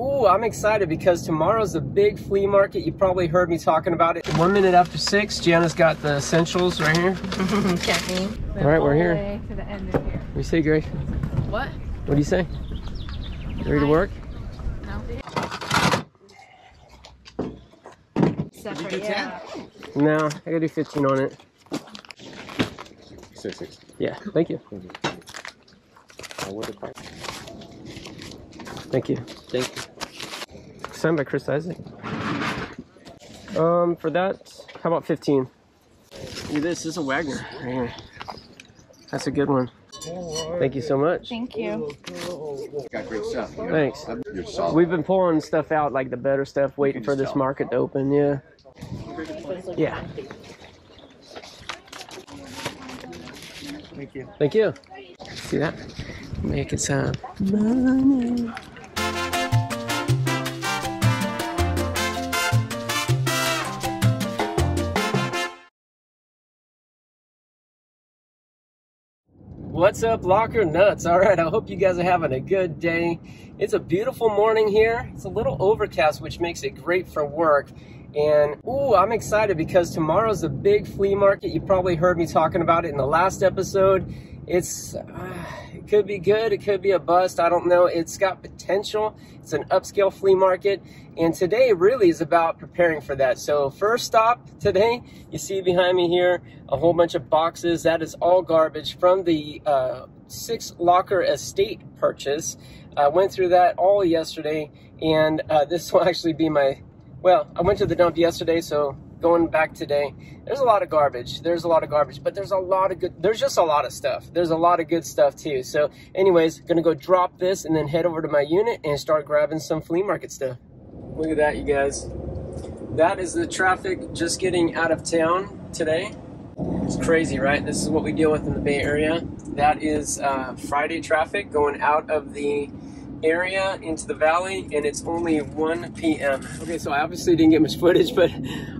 ooh, I'm excited because tomorrow's a big flea market. You probably heard me talking about it. One minute after six, Gianna's got the essentials right here. Checking. All right, we're here. Way to the end of here. What do you say, Grace? What? What do you say? You ready to work? No. Separate, do yeah. No, I gotta do 15 on it. Six, six. Yeah, thank you. What? Thank you. Thank you. Signed by Chris Isaak. Um, for that, how about 15? Look at this, this is a Wagner right here. That's a good one. Thank you so much. Thank you. Got great stuff. Thanks. You're solid. We've been pulling stuff out, like the better stuff, waiting for this tell. market to open. Yeah. Yeah. Thank you. Thank you. See that? Make it sound money. What's up, Locker Nuts? All right, I hope you guys are having a good day. It's a beautiful morning here. It's a little overcast, which makes it great for work. And ooh, I'm excited because tomorrow's a big flea market. You probably heard me talking about it in the last episode. It's uh, it could be good, it could be a bust. I don't know. It's got potential. It's an upscale flea market, and today really is about preparing for that. So first stop today, you see behind me here a whole bunch of boxes. That is all garbage from the uh, six locker estate purchase. I went through that all yesterday, and uh, this will actually be my well, I went to the dump yesterday, so going back today, there's a lot of garbage. There's a lot of garbage, but there's a lot of good, there's just a lot of stuff. There's a lot of good stuff too. So anyways, gonna go drop this and then head over to my unit and start grabbing some flea market stuff. Look at that, you guys. That is the traffic just getting out of town today. It's crazy, right? This is what we deal with in the Bay Area. That is uh, Friday traffic going out of the area into the valley and it's only 1 p.m. Okay, so I obviously didn't get much footage, but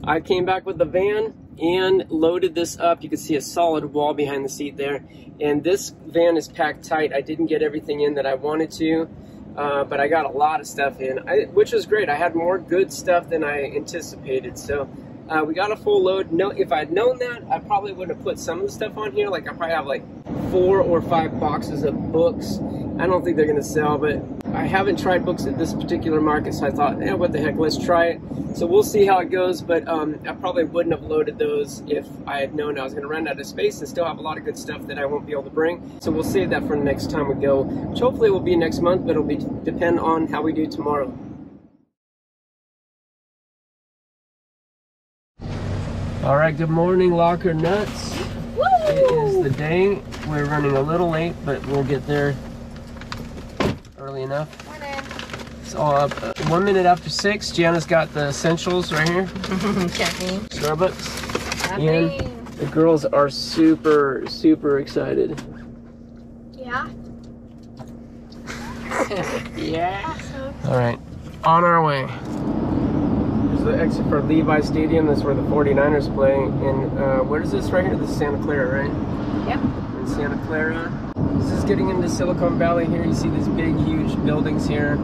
I came back with the van and loaded this up. You can see a solid wall behind the seat there. And this van is packed tight. I didn't get everything in that I wanted to, uh, but I got a lot of stuff in, I, which was great. I had more good stuff than I anticipated. So uh, we got a full load. No, if I'd known that, I probably wouldn't have put some of the stuff on here. Like I probably have like four or five boxes of books. I don't think they're gonna sell, but I haven't tried books at this particular market, so I thought, eh, what the heck, let's try it. So we'll see how it goes, but um, I probably wouldn't have loaded those if I had known I was gonna run out of space and still have a lot of good stuff that I won't be able to bring. So we'll save that for the next time we go, which hopefully will be next month, but it'll be depend on how we do tomorrow. All right, good morning, Locker Nuts. It is the day. We're running a little late, but we'll get there early enough. It's all up. Uh, one minute after six, Gianna's got the essentials right here. Checking. Starbucks. And the girls are super, super excited. Yeah. Yeah. All right, on our way. There's the exit for Levi Stadium. That's where the 49ers play. And uh, where is this right here? This is Santa Clara, right? Yep. in Santa Clara. Is getting into Silicon Valley here. You see these big, huge buildings here.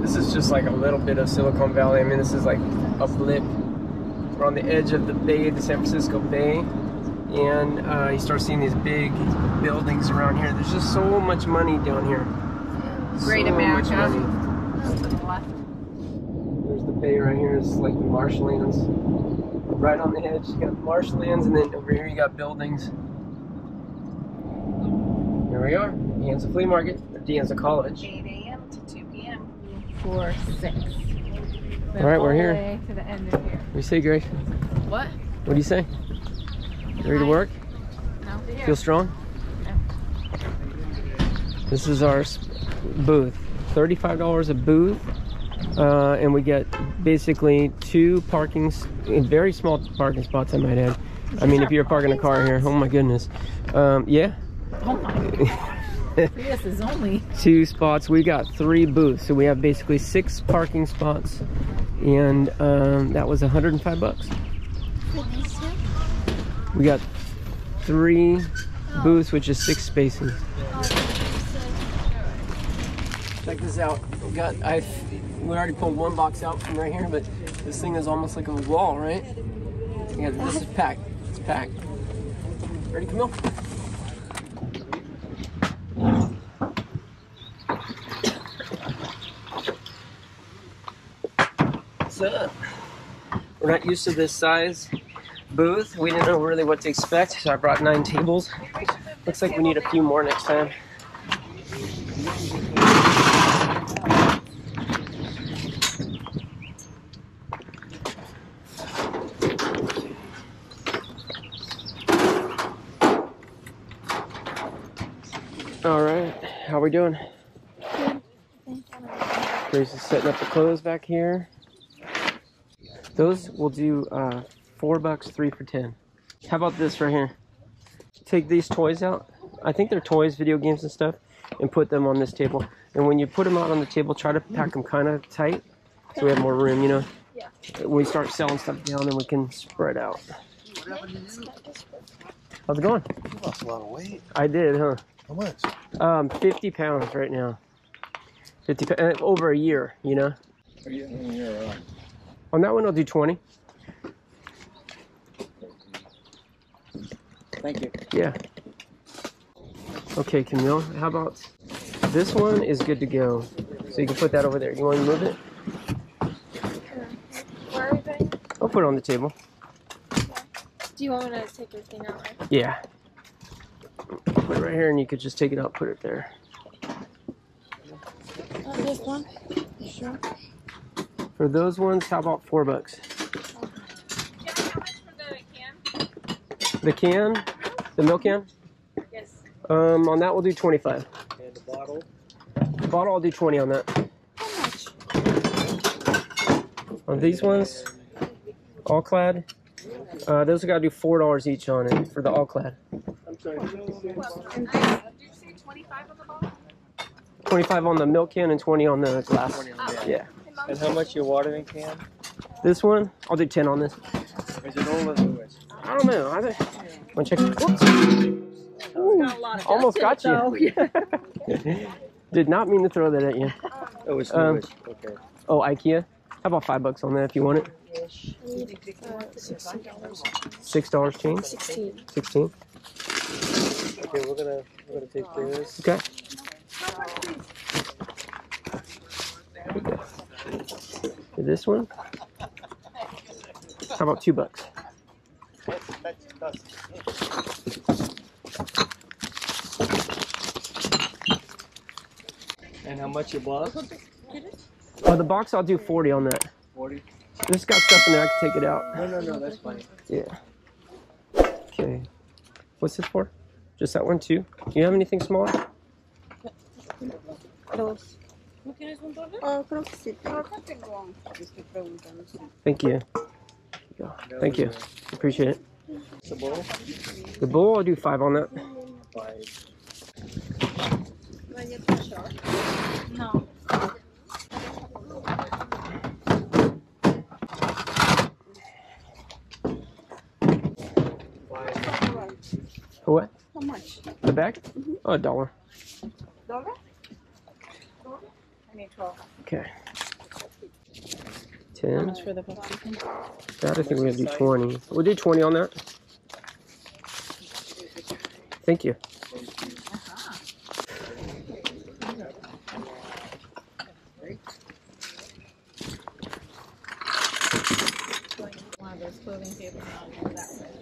This is just like a little bit of Silicon Valley. I mean, this is like a blip. We're on the edge of the bay, the San Francisco Bay. And uh, you start seeing these big buildings around here. There's just so much money down here. Great so much America. money. The left. There's the bay right here. It's like the marshlands. Right on the edge, you got marshlands, and then over here you got buildings. Here we are, De Anza Flea Market, or De Anza College. 8 a.m. to 2 p.m. For 6. All right, we're here. To the end of here. What do you say, Grace? What? What do you say? You ready to work? No. Feel strong? This is our booth. $35 a booth. Uh, and we get basically two parking, very small parking spots, I might add. I mean, if you're parking a car here, oh my goodness. Um, yeah, Oh my. Prius is only. two spots. We got three booths, so we have basically six parking spots, and um, that was 105 bucks. We got three booths, which is six spaces. Check this out. We got I we already pulled one box out from right here, but this thing is almost like a wall, right? Yeah, this is packed. It's packed. Ready, Camille? Up? We're not used to this size booth. We didn't know really what to expect, so I brought nine tables. Looks like we need a few more next time. All right, how are we doing? Grace is setting up the clothes back here. Those will do uh, four bucks, three for ten. How about this right here? Take these toys out. I think they're toys, video games and stuff, and put them on this table. And when you put them out on the table, try to pack them kind of tight so we have more room, you know? Yeah. When we start selling stuff down, then we can spread out. How's it going? You lost a lot of weight. I did, huh? How much? Um, 50 pounds right now. 50 pa- uh, over a year, you know? Are you in your, uh, On that one, I'll do 20. Thank you. Yeah. Okay, Camille, how about this one is good to go. So you can put that over there. You want to move it? Where are we going? I'll put it on the table. Do you want me to take your thing out? Right? Yeah. Put it right here and you could just take it out, put it there. Uh, this one? Sure. For those ones, how about four bucks? The can? The milk can? Yes. Um, on that we'll do 25. And the bottle? The bottle, I'll do 20 on that. How much? On these ones, All-Clad, uh, those are gotta do four dollars each on it for the All-Clad. I'm sorry. Twenty-five on the milk can and twenty on the glass. 20 on that. Yeah. And how much your watering can? This one, I'll do ten on this. Is it old or new? I don't know. I think. Want to check? Whoops. Got a lot of Almost got you. Did not mean to throw that at you. Oh, it's Um, newish. okay. Oh, IKEA. How about five bucks on that if you want it? Sixteen. Six dollars change. Sixteen. Sixteen. Okay, we're gonna we're gonna take this. Okay. For this one. How about two bucks? And how much your box? Oh, the box I'll do forty on that. Forty. This got stuff in there. I can take it out. No, no, no. That's fine. Yeah. Okay. What's this for? Just that one too? Do you have anything smaller? Dos. Oh, ah, creo que sí. Thank you. Thank you. Appreciate it. The bowl? The bowl, I'll do five on that. Five. No. Five. What? How much? The bag? Oh, a dollar. Dollar? I need 12. Okay. How Ten. much for the? That I think we're going to do twenty. We'll do twenty on that. Thank you. One of those clothing tables on that way.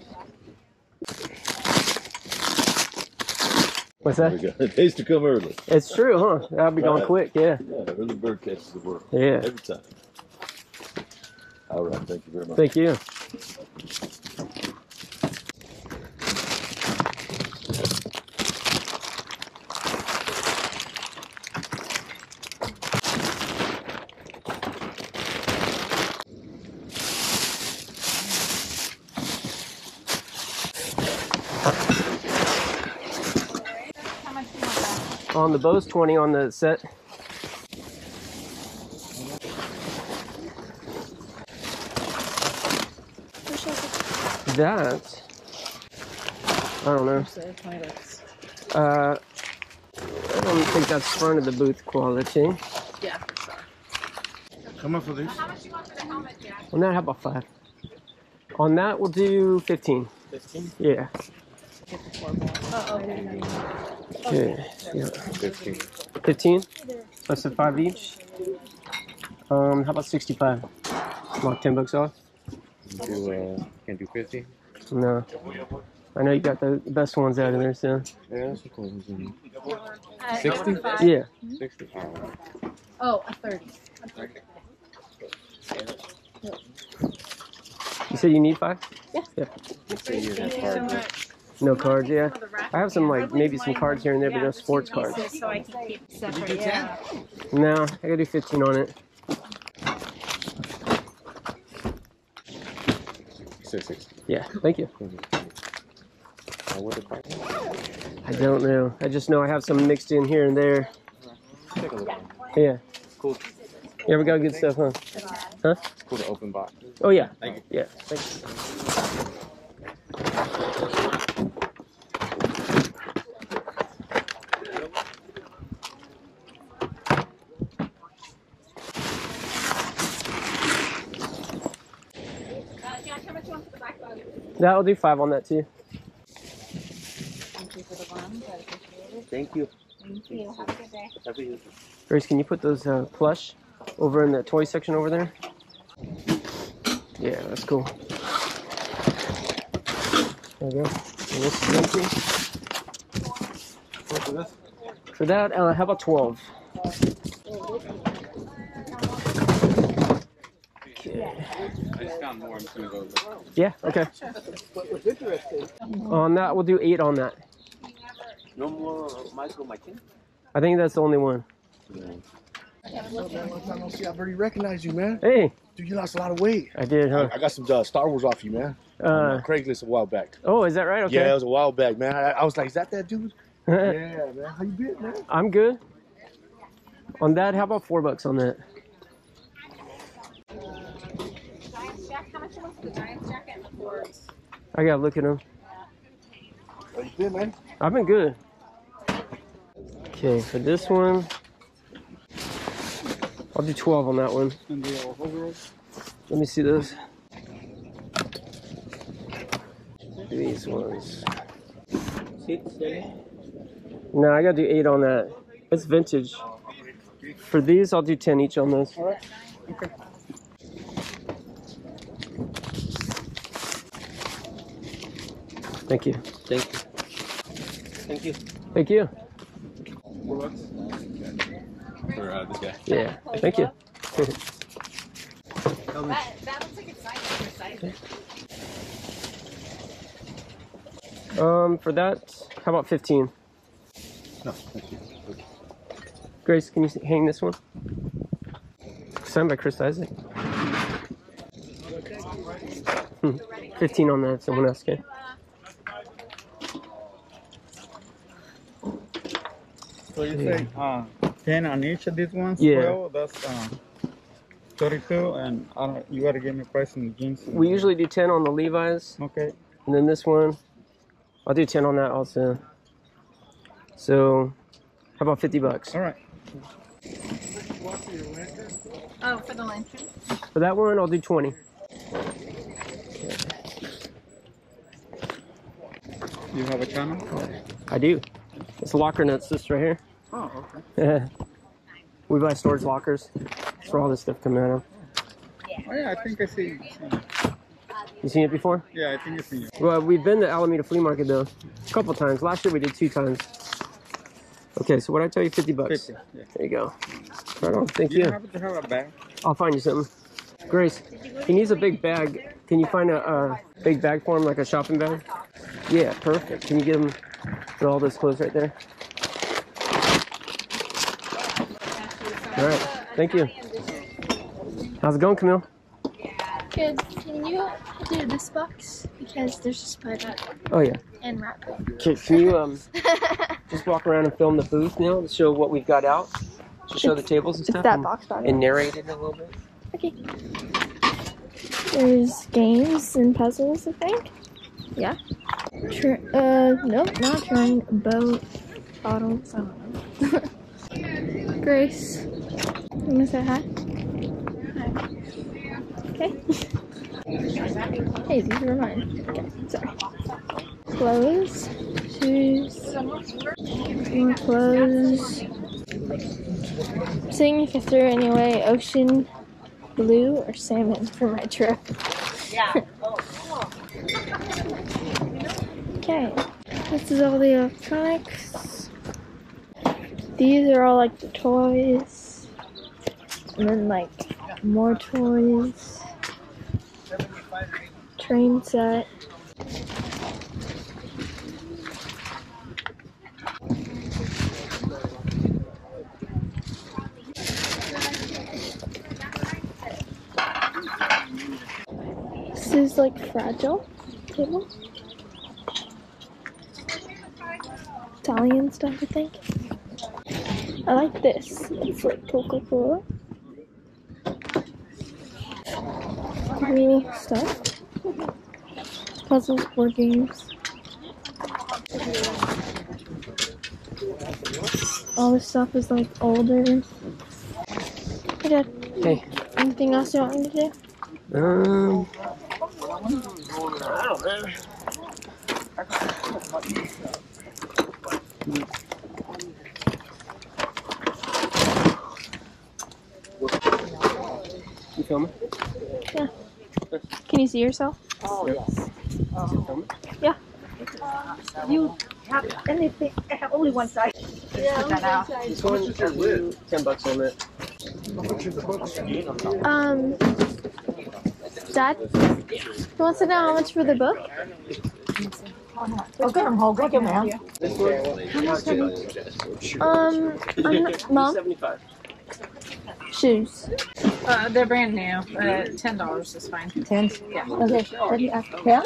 What's that? It pays to come early. It's true, huh? That'll be going Right. quick. Yeah. Yeah, early bird catches the world. Yeah. Every time. All right. Thank you very much. Thank you. On the bows, twenty on the set. That I don't know. So 20 bucks. Uh, I don't think that's front of the booth quality. Yeah, for sure. Come on for this. On that, how about five? On that, we'll do 15. 15? Yeah. Uh-oh. Okay. Yeah. 15. 15? That's a five each. Um, how about 65? Knock 10 bucks off? Do, uh, can do 50? No. I know you got the best ones out of there, so. Yeah, that's cool. Mhm. Uh, 60? five. Yeah. 60? Oh, Oh, a 30. You said you need five? say you have Thank you so much. No cards, yeah. For the rack. I have some, like, maybe some cards here and there, but no sports cards. So I can keep separate. Yeah. No, I gotta do 15 on it. You said 60. Yeah, thank you. What the price? I don't know. I just know I have some mixed in here and there. Take a look. Yeah. Cool. Yeah, we got good stuff, huh? It's cool to open box. Oh, yeah. Thank you. Yeah, thanks. That'll do five on that too. Thank you for the ones. I appreciate it. Thank you. Thank you. Have a good day. Happy Grace, can you put those uh, plush over in the toy section over there? Yeah, that's cool. There you go. And this is empty. For that, uh, how about 12? I just found more. I'm just gonna go look. Yeah, okay. On that, we'll do 8 on that. no more Michael McKin. I think that's the only one. Long time no see. I've already recognized you, man. Hey, Dude, you lost a lot of weight. I did, huh? I, I got some uh, Star Wars off you, man. Uh, On Craigslist a while back. oh, is that right? Yeah, it was a while back, man. I, I was like, is that that dude? yeah, man. How you been, man? I'm good. On that, how about 4 bucks on that? I gotta look at them. How you been, man? I've been good. Okay, for this one, I'll do 12 on that one. Let me see those. These ones. No, I gotta do 8 on that. It's vintage. For these, I'll do 10 each on those. Thank you. Thank you. Thank you. Thank you. Four bucks? For uh, this guy. Yeah. Thank you. That, that looks like it's size for size. Um, for that, how about 15? No, thank you. Grace, can you hang this one? Signed by Chris Isaak. Hmm, 15 on that, someone else can. So you say uh, 10 on each of these ones? Yeah. Well, that's uh, 32, and I don't, you gotta give me price on the jeans. We usually do 10 on the Levi's, Okay. and then this one, I'll do 10 on that also. So, how about 50 bucks? All right. Oh, for the lantern? For that one, I'll do 20. You have a channel? I do. It's locker nuts, this right here. Oh, okay. we buy storage lockers. That's where all this stuff comes out of. Oh, yeah, I think I see. You seen it before? Yeah, I think it's in you. Well, we've been to Alameda Flea Market though, a couple times. Last year we did two times. Okay, so what I tell you, fifty bucks. 50. Yeah. There you go. Right on. Thank Do you you. happen to have a bag? I'll find you something. Grace, he needs a big bag. Can you find a, a big bag for him, like a shopping bag? Yeah, perfect. Can you get him for all those clothes right there? All right. Thank you. How's it going, Camille? Good. Can you do this box? Because there's a spider Oh yeah. and rat. Can, can you um just walk around and film the booth now to show what we've got out? To show the tables and stuff. that and, box bottom. and narrate it a little bit. Okay. There's games and puzzles, I think. Yeah. Uh, nope, not trying. Boat, bottles. I don't know. Grace, you wanna say hi? Hi. Okay. hey, these are mine. Okay, sorry. Clothes, shoes, more clothes. Seeing if I threw anyway ocean blue or salmon for my trip. okay, this is all the electronics. These are all like the toys, and then like more toys. Train set. This is like fragile table. Italian stuff, I think. I like this. It's like Coca Cola. Mini stuff. Puzzles, board games. All this stuff is like older. Hey, Dad. Hey. Anything else you want me to do? Um, I don't know. You filming? Can you see yourself? Filming? You have anything, I have only one side. Yeah, Put that out. This one, I'll ten bucks on it. Um, Dad, he wants to know how much for the book. Okay, I'm home, take it, man. This one, Um, I'm not, mom, seventy-five. shoes. Uh, they're brand new. Uh, ten dollars is fine. Ten? Yeah. Okay, ten?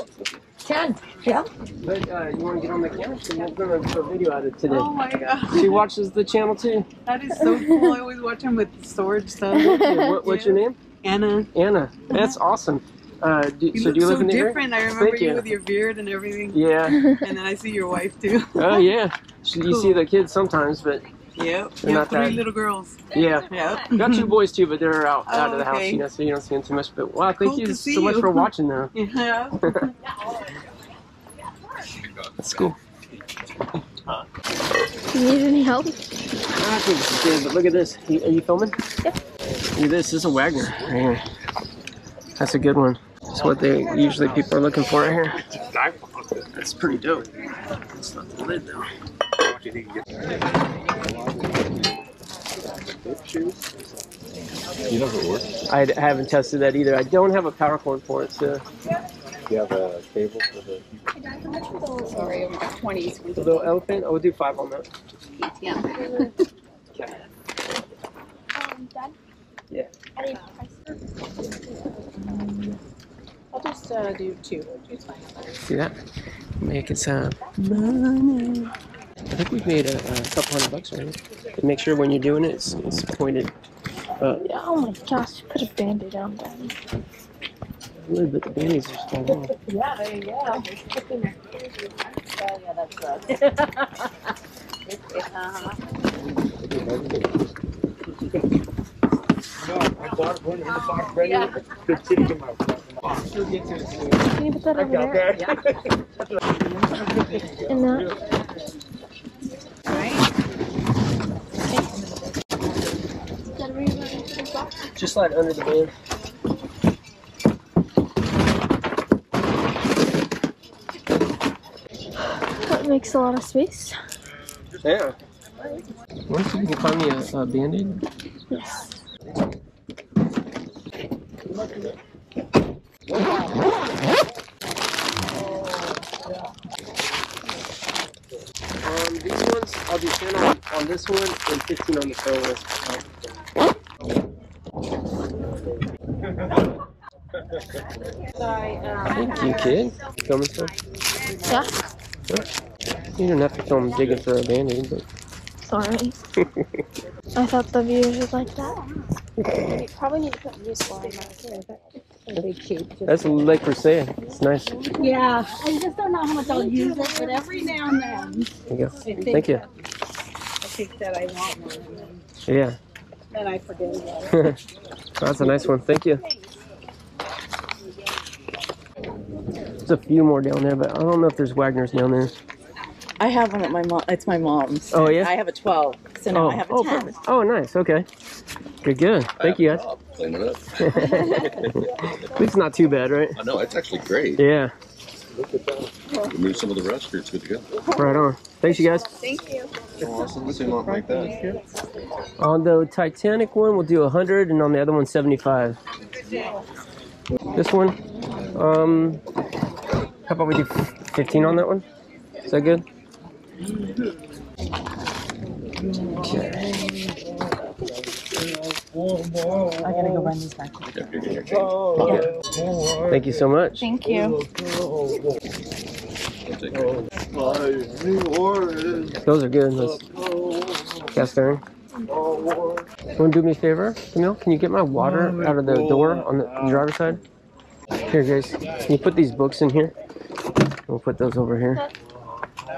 Ten, yeah. But uh, you want to get on the camera? So we're gonna do a video out of today. Oh my god, She watches the channel too. that is so cool. I always watch them with storage stuff. Yeah, what, what's your name? Anna, Anna. That's awesome. Uh, do, you so look do you live so in the area? different. I remember Thank you you. with your beard and everything. Yeah. And then I see your wife too. Oh yeah. So you see the kids sometimes, but Yep. They're You not have three that- little girls. yeah. Yep. Got two boys too, but they're out out of the house, you know, so you don't see them too much. But wow, thank Cool you so see much for watching though. Yeah. That's cool. You need any help? I think this is good, but look at this. Are you filming? Yep. Look at this. This is a Wagner right here. That's a good one. That's what they usually people are looking for right here. That's pretty dope. It's not the lid though. You know if it works? I haven't tested that either. I don't have a power cord for it, so Do you have a cable for the? Sorry, we got twenties. the little elephant. Oh, we'll do five on that. Yeah. Um, Dad? Yeah. I need price. I'll just uh, do two. It's fine. See that? Make it sound money. I think we've made a, a couple hundred bucks already. And make sure when you're doing it, it's, it's pointed up. Yeah, oh my gosh, put a band-aid on, Daddy. A little bit. The bandies are still on. Yeah, there you go. Oh, yeah, that's uh Uh-huh. Can you put that over there? And that? Dad, where you going to the box? Just slide under the band. That makes a lot of space. Yeah. Wonder if you can find me a, a band-aid? Yes. Um, these ones, I'll do 10 on, on this one and 15 on the solo. Thank you, kid. Filming stuff? Yeah? You don't have to film digging for a band-aid, but Sorry. I thought the viewers would like that. You probably need to put this line right here, but that's Le Creuset. It's nice. Yeah, I just don't know how much I'll use it, but every now and then. There you go. Thank you. Think that I want one, and then, Yeah. then I forget about it. That's a nice one. Thank you. There's a few more down there, but I don't know if there's Wagner's down there. I have one at my mom. It's my mom's. Oh, yeah? I have a 12, so now oh, I have a oh, 10. perfect. Oh, nice. Okay. Good, good. Thank you, guys. Clean it up. At least it's not too bad, right? I know, it's actually great. Yeah. Remove some of the rest, here, it's good to go. Right on. Thanks, you guys. Thank you. Awesome. Let's see like that. On the Titanic one, we'll do 100, and on the other one, 75. This one, um, how about we do 15 on that one? Is that good? I gotta go run these back. Yep, you're getting your change. Thank you so much. Thank you. I'll take. Those are good. Let's cast iron. Want to do me a favor, Camille? Can you get my water out of the door on the driver's side? Here, guys. Can you put these books in here? We'll put those over here.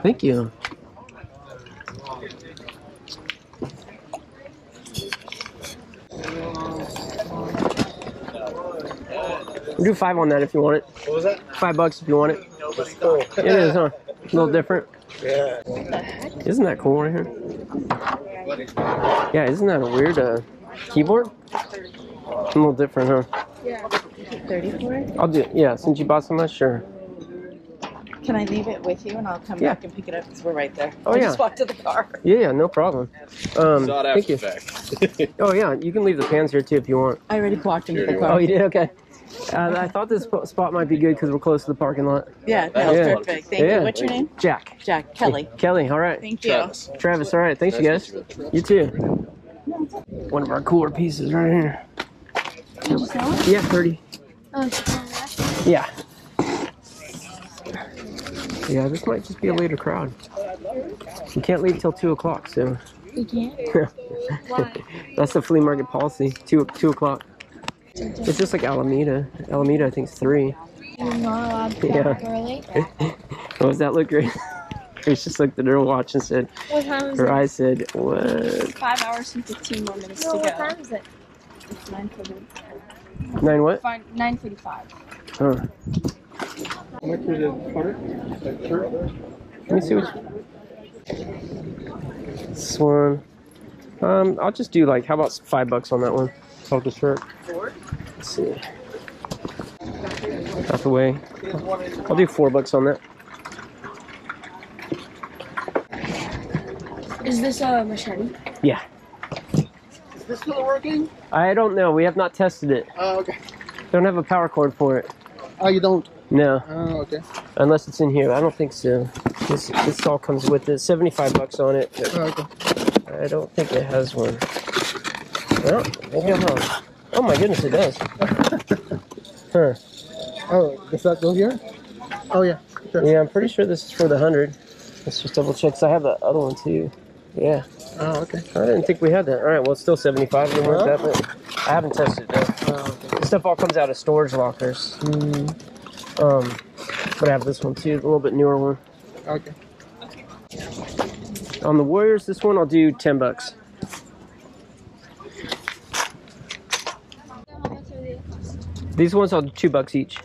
Thank you. We'll do five on that if you want it. What was that? Five bucks if you want it. That's cool. It is, huh? A little different. Yeah. Isn't that cool right here? Yeah, isn't that a weird uh, keyboard? A little different, huh? 30 for it? I'll do it. Yeah, since you bought so much, sure. Can I leave it with you and I'll come Yeah. back and pick it up because we're right there? Oh, I yeah. just walked to the car. Yeah, yeah, no problem. Um, thank you. Oh yeah, you can leave the pans here too if you want. I already walked into Sure the car. Oh, you did? Okay. Uh, I thought this spot might be good because we're close to the parking lot. Yeah, that was Yeah. perfect. Thank Yeah. you. What's your name? Jack. Jack. Kelly. Kelly, all right. Thank you. Travis. Travis, all right. Thanks, you guys. You too. One of our cooler pieces right here. Yeah, 30. Yeah. Yeah, this might just be a later crowd. You can't leave till 2 o'clock, so. You can't. That's the flea market policy. 2, 2 o'clock. It's just like Alameda. Alameda, I think, is 3. You're not allowed to Yeah. go early. Oh, does that look great? Grace just looked at her watch and said, What time is her it? eyes said, what? Five hours and 15 more minutes No, to what go. time is it? It's 9.45. Nine what? Fine, 9.45. Huh. How much is it for it? That shirt? Let me see which. This one. Um, I'll just do like, how about five bucks on that one? Hold the shirt. Let's see. Out the way. I'll do four bucks on that. Is this a machete? Yeah. Is this still working? I don't know. We have not tested it. Oh, okay. Don't have a power cord for it. Oh, you don't? No, Oh, okay. unless it's in here. I don't think so. This this all comes with it. Seventy-five bucks on it. Oh, okay. I don't think it has one. Well, maybe Oh my goodness, it does. Huh. Oh, does that go here? Oh, yeah. Sure. Yeah, I'm pretty sure this is for the hundred. Let's just double check. 'cause I have the other one too. Yeah, Oh, okay. I didn't think we had that. All right, well, it's still 75. Didn't work that, but I haven't tested it though. Oh, okay. This stuff all comes out of storage lockers. Mm, Um, but I have this one too, a little bit newer one. okay. On the Warriors, this one I'll do 10 bucks. These ones I'll two bucks each.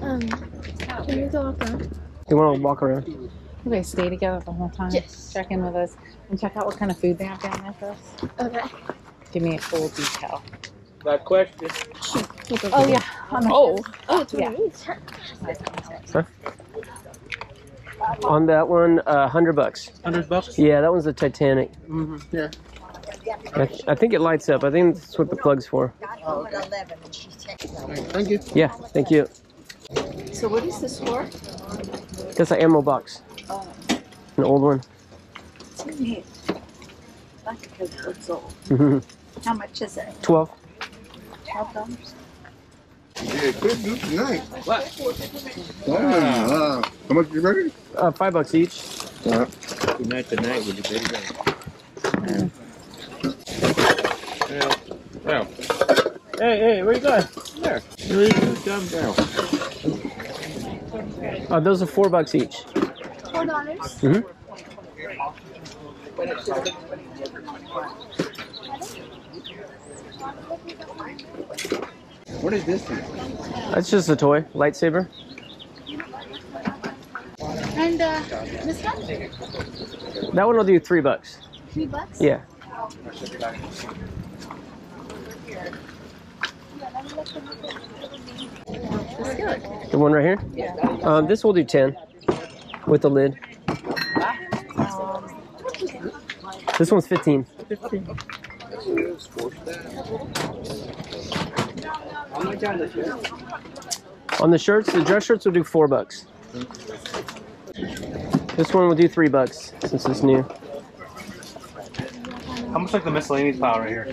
Um, can you go up there? You want to walk around? You guys stay together the whole time? Yes. Check in with us and check out what kind of food they have down there for us. Okay. Give me a full detail. That question. Oh, yeah. Oh. Oh, it's Yeah. yeah. On that one, uh, 100 bucks. 100 bucks? Yeah, that one's the Titanic. Mm-hmm. Yeah. I, I think it lights up. I think that's what the plug's for. All right, Thank you. Yeah, thank you. So what is this for? That's an ammo box. An old one. It's neat. Like a good it's old. Mhm. How much is it? 12. Twelve dollars? Yeah, good news tonight. What? Wow. How much you ready? Uh, five bucks each. Good night tonight with your baby down. Well, Hey, hey, where you going? there. Really good job down. Uh, those are four bucks each. Four dollars. Mhm. What is this thing? That's just a toy, lightsaber. And uh, this one? That one will do three bucks. Three bucks? Yeah. The one right here? Yeah. Um, this will do 10 with the lid. This one's 15. 15. On the shirts, the dress shirts will do four bucks. This one will do three bucks since it's new. How much like the miscellaneous pile right here?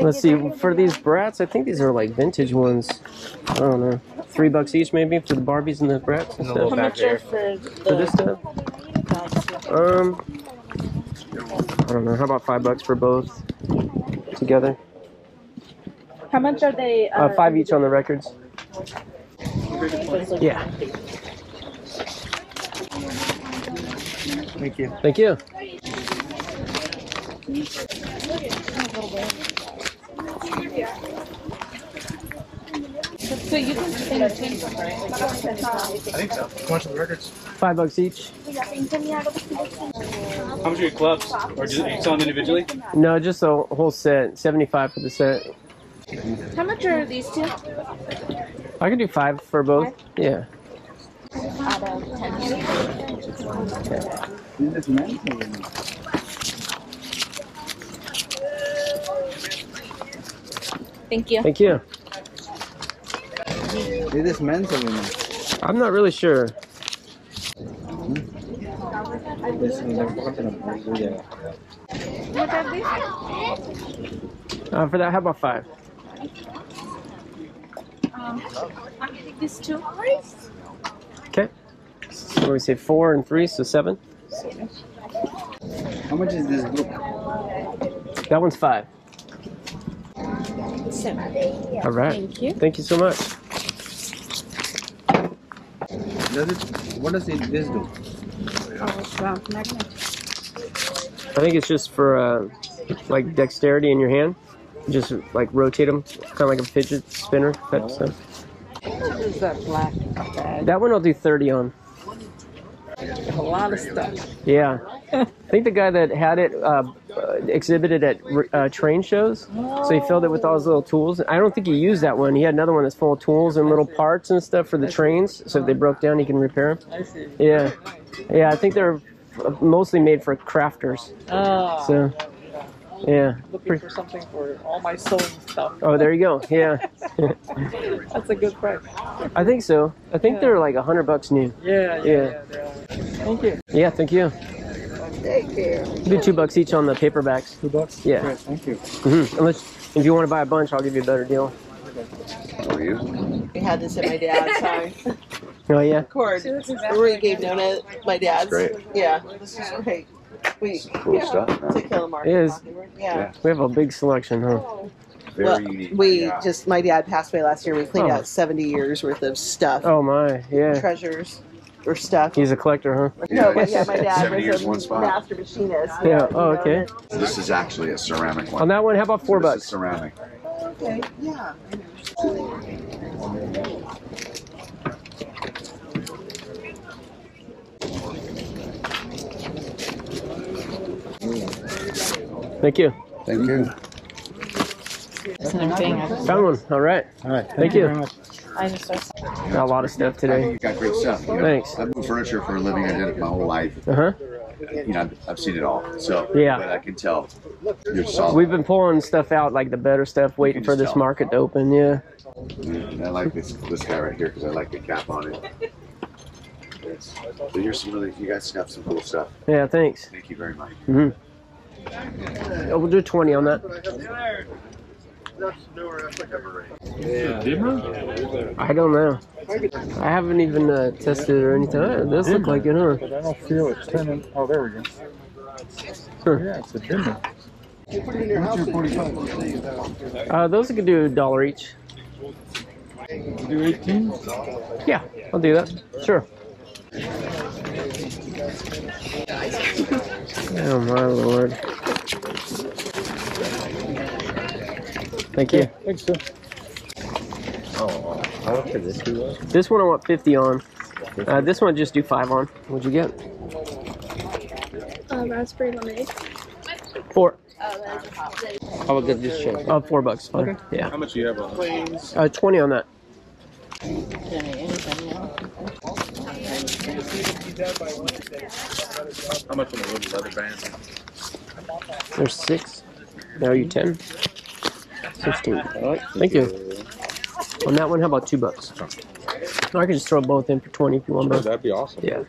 Let's see, for these Bratz, I think these are like vintage ones. I don't know. Three bucks each maybe for the Barbies and the Bratz and And the little stuff. back there. For For this stuff? Um, I don't know. How about five bucks for both together? How much are they? Uh, five each on the records. Yeah. Thank you. Thank you. So you can change them, right? I think so. How much are the records? Five bucks each. How much are your clubs? Or do you sell them individually? No, just a whole set. Seventy-five for the set. How much are these two? I can do five for both. Yeah. Out of ten. This is nice. Thank you. Thank you. Is this men's or women's? I'm not really sure. This is like what kind of yeah. What are these? Uh, for that, how about five? Um, these two. Okay. So we say four and three, so seven. How much is this book? That one's five. Seven. All right. Thank you. Thank you so much. Does it? What does it this do? Oh, it's uh, magnet. I think it's just for uh, like dexterity in your hand. Just like rotate them, kind of like a fidget spinner type stuff. What is that black bag? That one will do 30 on. A lot of stuff. Yeah. I think the guy that had it uh, uh, exhibited at uh, train shows. So he filled it with all his little tools. I don't think he used that one. He had another one that's full of tools and little parts and stuff for the trains. So if they broke down, he can repair them. I see. Yeah. Yeah, I think they're mostly made for crafters. Oh, So, yeah. looking for something for all my sewing stuff. Oh, there you go. Yeah. That's a good price. I think so. I think they're like a hundred bucks new. Yeah, yeah, Yeah. yeah. They. Thank you. Yeah, thank you. Take care. Do two bucks each on the paperbacks. Two bucks? Yeah. Great, thank you. hmm Unless if you want to buy a bunch, I'll give you a better deal. How are you? We had this at my dad's house. Oh yeah. Cord. Marie gave Nona my dad's. Great. Yeah, this is great. We Cool yeah, stuff. to man. kill a market. It is. Mockingbird. Yeah. We have a big selection, huh? Very Well, unique. we Yeah. just my dad passed away last year. We cleaned Oh. out seventy years worth of stuff, Oh my, yeah. treasures, or stuff. He's a collector, huh? no, but yeah, my dad 70 was a spot. master machinist. Yeah. you Oh, know, okay. This is actually a ceramic one. On that one, how about four This is bucks? ceramic. Okay. Yeah. Thank you. Thank you. That's what I'm saying. I just, Found one. All right. All right. Thank you. Very much. I just started Got a lot of stuff today. You got great stuff. You know, Thanks. I move furniture for a living. I did it my whole life. Uh huh. You know, I've, I've seen it all. So, Yeah. But I can tell you're solid. We've been pulling stuff out, like the better stuff, waiting for this tell. market to open. Yeah. And I like this this guy right here because I like the cap on it. But here's some really, you guys have some cool stuff. Yeah. Thanks. Thank you very much. hmm Oh, we'll do twenty on that. I don't know. I haven't even uh, tested it or anything. It does look like it, huh? But I don't feel it turning. Oh, there we go. Huh. Yeah, it's a dimmer. Uh, those could do a dollar each. Do 18? Yeah, I'll do that. Sure. Oh my lord. Thank you. Thanks, sir. Oh, how much did this do? was? This one I want 50 on. Uh, this one just do five on. What'd you get? Uh, raspberry lemonade. Four. How about this shake? Uh, four bucks. Fine. Yeah. How much do you have on this? Uh, 20 on that. How much on the leather band? There's six. Now you 10? 16. All right. Thank you. On that one, how about two bucks? Or I can just throw both in for 20 if you want both. that'd be awesome. Yeah.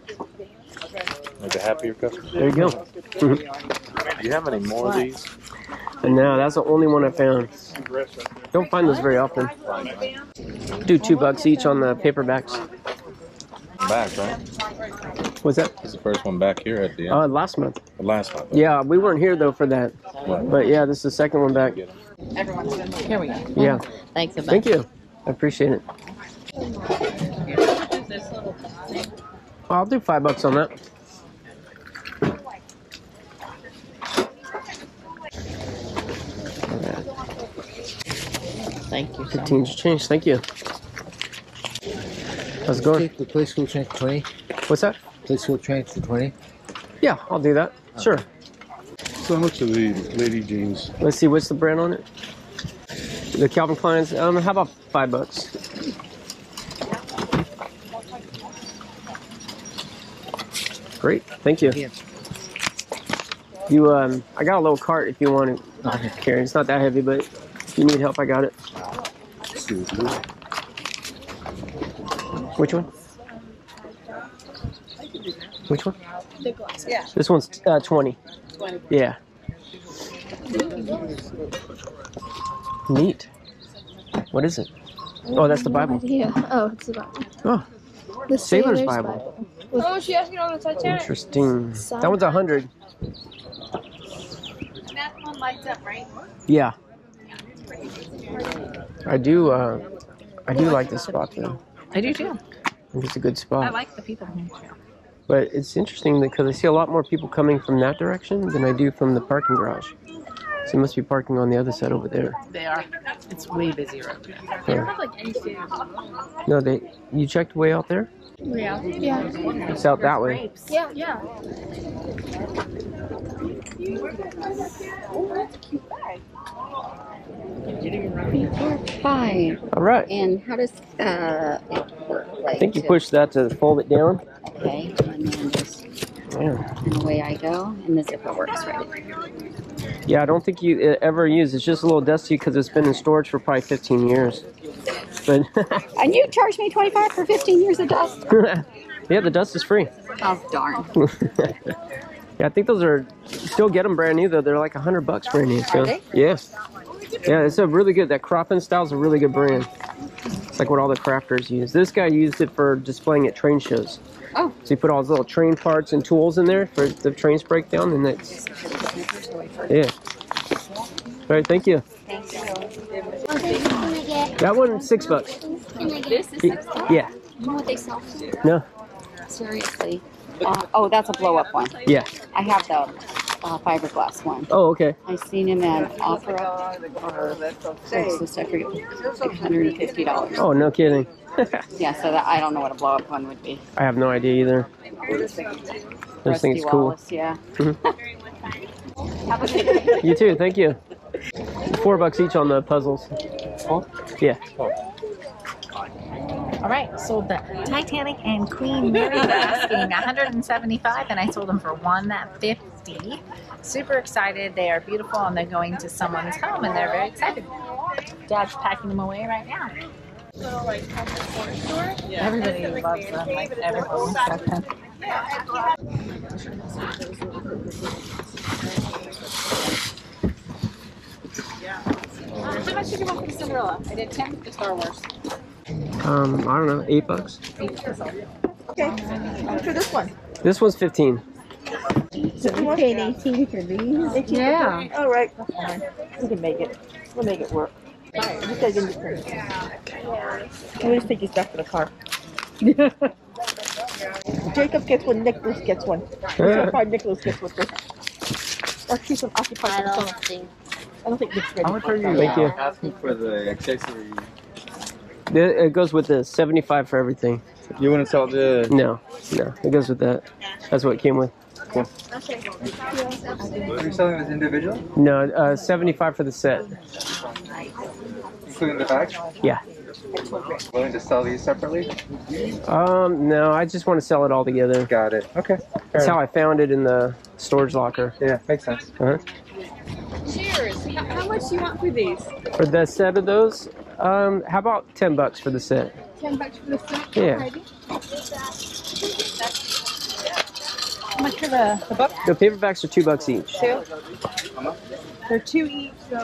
Make a happier customer. There you go. Do you have any more of these? And now that's the only one I found. Don't find those very often. Do two bucks each on the paperbacks. Back, right? What's that? This is the first one back here at the end. Uh, last month. the last one. Yeah, we weren't here though for that. But yeah, this is the second one back. Everyone's here we go. Yeah. Thanks a bunch. Thank you. I appreciate it. I'll do five bucks on that. Thank you. so 15 change. Thank you. How's it going? The place will change to 20. What's that? Place will change to 20. Yeah, I'll do that. Sure. So much of the lady jeans. Let's see, what's the brand on it? The Calvin Klein's. Um, how about five bucks? Great, thank you. You, um, I got a little cart if you want to carry. It's not that heavy, but if you need help, I got it. Which one? Which one? The glass. Yeah. This one's uh, 20. 20. Yeah. Neat. What is it? Oh, that's the Bible. Yeah. Oh, it's the Bible. Oh, The Sailor's Sailor's Bible. Oh, she asked me on the Titanic. Interesting. That one's a hundred. That one lights up, right? Yeah. I do. Uh, I do like this spot though. I do too. I think it's a good spot. I like the people here too. But it's interesting because I see a lot more people coming from that direction than I do from the parking garage. So you must be parking on the other side over there. They are. It's way busier over there. They Yeah. don't have like any food. No, they. You checked way out there. Yeah. Yeah. It's out that way. Yeah, yeah. Fine. All right. And how does uh, it work? I think you to- push that to fold it down. Okay, and then just Yeah. and away I go, and the zipper works right. Yeah, I don't think you uh, ever use. It's just a little dusty because it's been in storage for probably 15 years. But And you charged me twenty five for fifteen years of dust. yeah, the dust is free. Oh darn! yeah, I think those are still get them brand new though. They're like 100 bucks brand new. So they? yeah, yeah, it's a really good. That Crop In Style is a really good brand. It's like what all the crafters use. This guy used it for displaying at train shows. Oh. So he put all his little train parts and tools in there for the trains break down, and that's yeah. All right, thank you. That one six bucks. This is Yeah. You know what they sell? for? No. Seriously. Uh, oh, that's a blow up one. Yeah. I have the uh, fiberglass one. Oh, okay. I seen him at Opera or this? I forget. Like hundred and fifty dollars. Oh, no kidding. Yeah, so that I don't know what a blow up one would be. I have no idea either. Those Rusty things cool. Wallace, yeah. Have a good day. You too. Thank you. Four bucks each on the puzzles. Yeah. All right, sold the Titanic and Queen Mary asking 175, and I sold them for 150. Super excited. They are beautiful, and they're going to someone's home, and they're very excited. Dad's packing them away right now. Everybody loves them. Like everybody wants them. How much did you want for Cinderella? I did 10 for Star Wars. Um, I don't know, eight bucks. Okay. For this one. This one's fifteen. So you paid 18 for these? Yeah. All right. We can make it. We'll make it work. All right. Just take in the print. We'll just take your stuff to the car. Jacob gets one, Nicholas gets one. So far, Nicholas gets one. Let's keep him occupied. I for the don't think. I don't think Nick's ready. How much are you Thank you. asking for the accessory? It it goes with the 75 for everything. You want to sell the? No, no, it goes with that. That's what it came with. Cool. Are you selling this individual, No, uh, 75 for the set. including the bag? Yeah. Willing to sell these separately? Um, no, I just want to sell it all together. Got it. Okay. That's how I found it in the storage locker. Yeah, makes sense. Uh-huh. Cheers. How, how much do you want for these? For the set of those, um, how about 10 bucks for the set? Ten bucks for the set. Yeah. Alrighty. How much for the, the book? The paperbacks are two bucks each. Two? They're two each, so.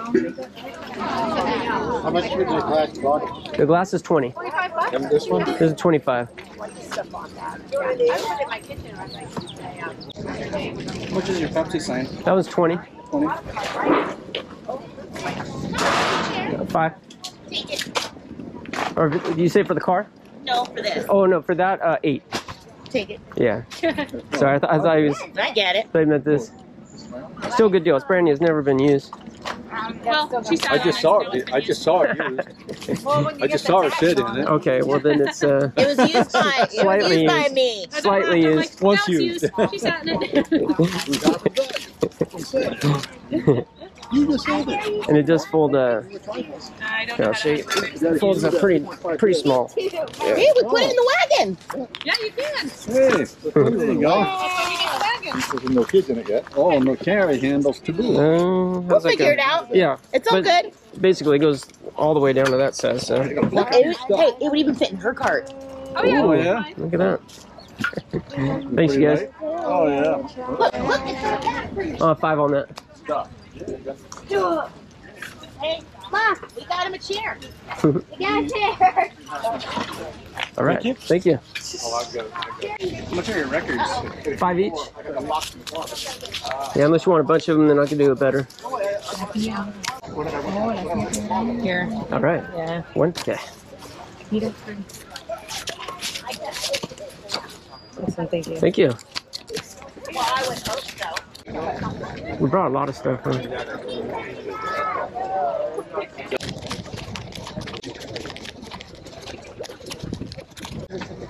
How much would your glass bottle? The glass is 20. Twenty-five bucks. And this one? This is 25. I put it in my kitchen. I was like, How much is your Pepsi sign? That was 20. 20. Uh, Five. Or do you say for the car? No, for this. Oh, no, for that, uh, eight. Take it. Yeah. Sorry, I, th- I thought he was. I get it. thought he meant this. Still a good deal. It's brand new. It's never been used. Well, she said. I just saw it. I just saw it used. I just saw her sit in it. Okay, well then it's uh, It was used by, it was Slightly used by used. me. slightly used. Once used. She sat in it. You just sold it. and it does fold. Uh, I yeah, know. see, it folds a pretty, pretty small. Hey, we put it in the wagon. Yeah, you can. Hey, there you go. Oh, you get a wagon. There's no kids in it yet. Oh, no carry handles to boot. Uh, We'll figure go? it out. Yeah, It's all But- good. basically it goes all the way down to that size. So Look, it, would- hey, it would even fit in her cart. Oh yeah. Oh, yeah? look at that. Thanks, you guys. Oh, yeah. Look, look, it's right back for you. Uh, five on that. Hey, Ma, we got him a chair. We got a chair. All right. Thank you. How much are your records? Five each. Yeah, unless you want a bunch of them, then I can do it better. Here. All right. Yeah. One. Okay. Listen, thank you. Thank you. We brought a lot of stuff. Huh?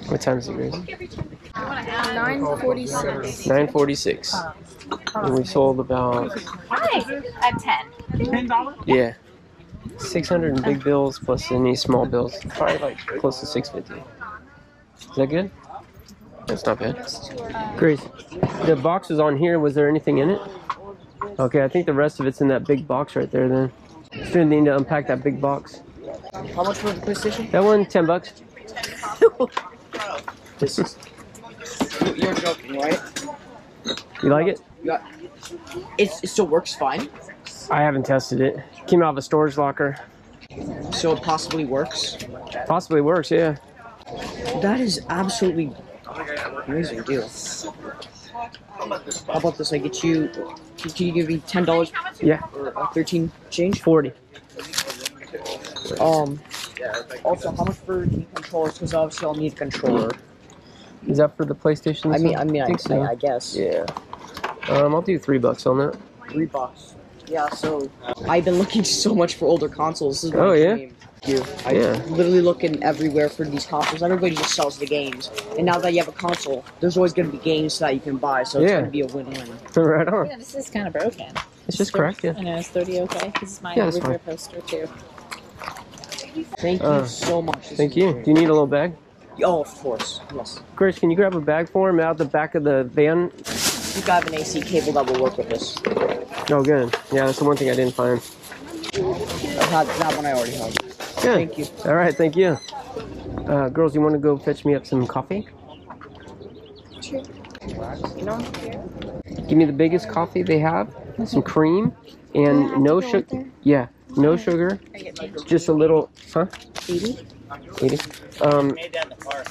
What time is it, Grace? Nine forty-six. 946. And we sold about, Hi. At 10. 10? yeah, 600 in big bills plus any small bills. Probably like close to 650. Is that good? That's not bad. Grace, the box is on here. Was there anything in it? Okay, I think the rest of it's in that big box right there then. Still need to unpack that big box. How much for the PlayStation? That one, 10 bucks. This is. You're joking, right? You like it? It's, it still works fine. I haven't tested it. Came out of a storage locker. So it possibly works. Possibly works, yeah. That is absolutely amazing deal. How about this? I get you. Can you give me ten dollars Yeah, or uh, thirteen change? 40. Um. Also, how much for the controllers? Because obviously I'll need a controller. Is that for the PlayStation? I mean. I mean, I, think so. I, I guess Yeah. Um, I'll do three bucks on that. three bucks. Yeah. So I've been looking so much for older consoles. This is Oh, yeah? dream. You. I'm Yeah. literally looking everywhere for these consoles. Everybody just sells the games, and now that you have a console, there's always going to be games that you can buy. So it's Yeah. going to be a win-win. right on. Yeah, this is kind of broken. It's just cracked, yeah. I know, it's 30 okay? This is my Yeah, that's rear fine. poster too. Thank you Uh, so much. This Thank you. great. Do you need a little bag? Oh, of course. Yes. Grace, can you grab a bag for him out the back of the van? You think I have an AC cable that will work with this. Oh, good. Yeah, that's the one thing I didn't find. I had that one I already have. Good. Thank you. All right, thank you. Uh, girls, you want to go fetch me up some coffee? Give me the biggest coffee they have, some cream, and no sugar. Yeah, no sugar. Just a little, huh? 80? 80. Um, made that in the car.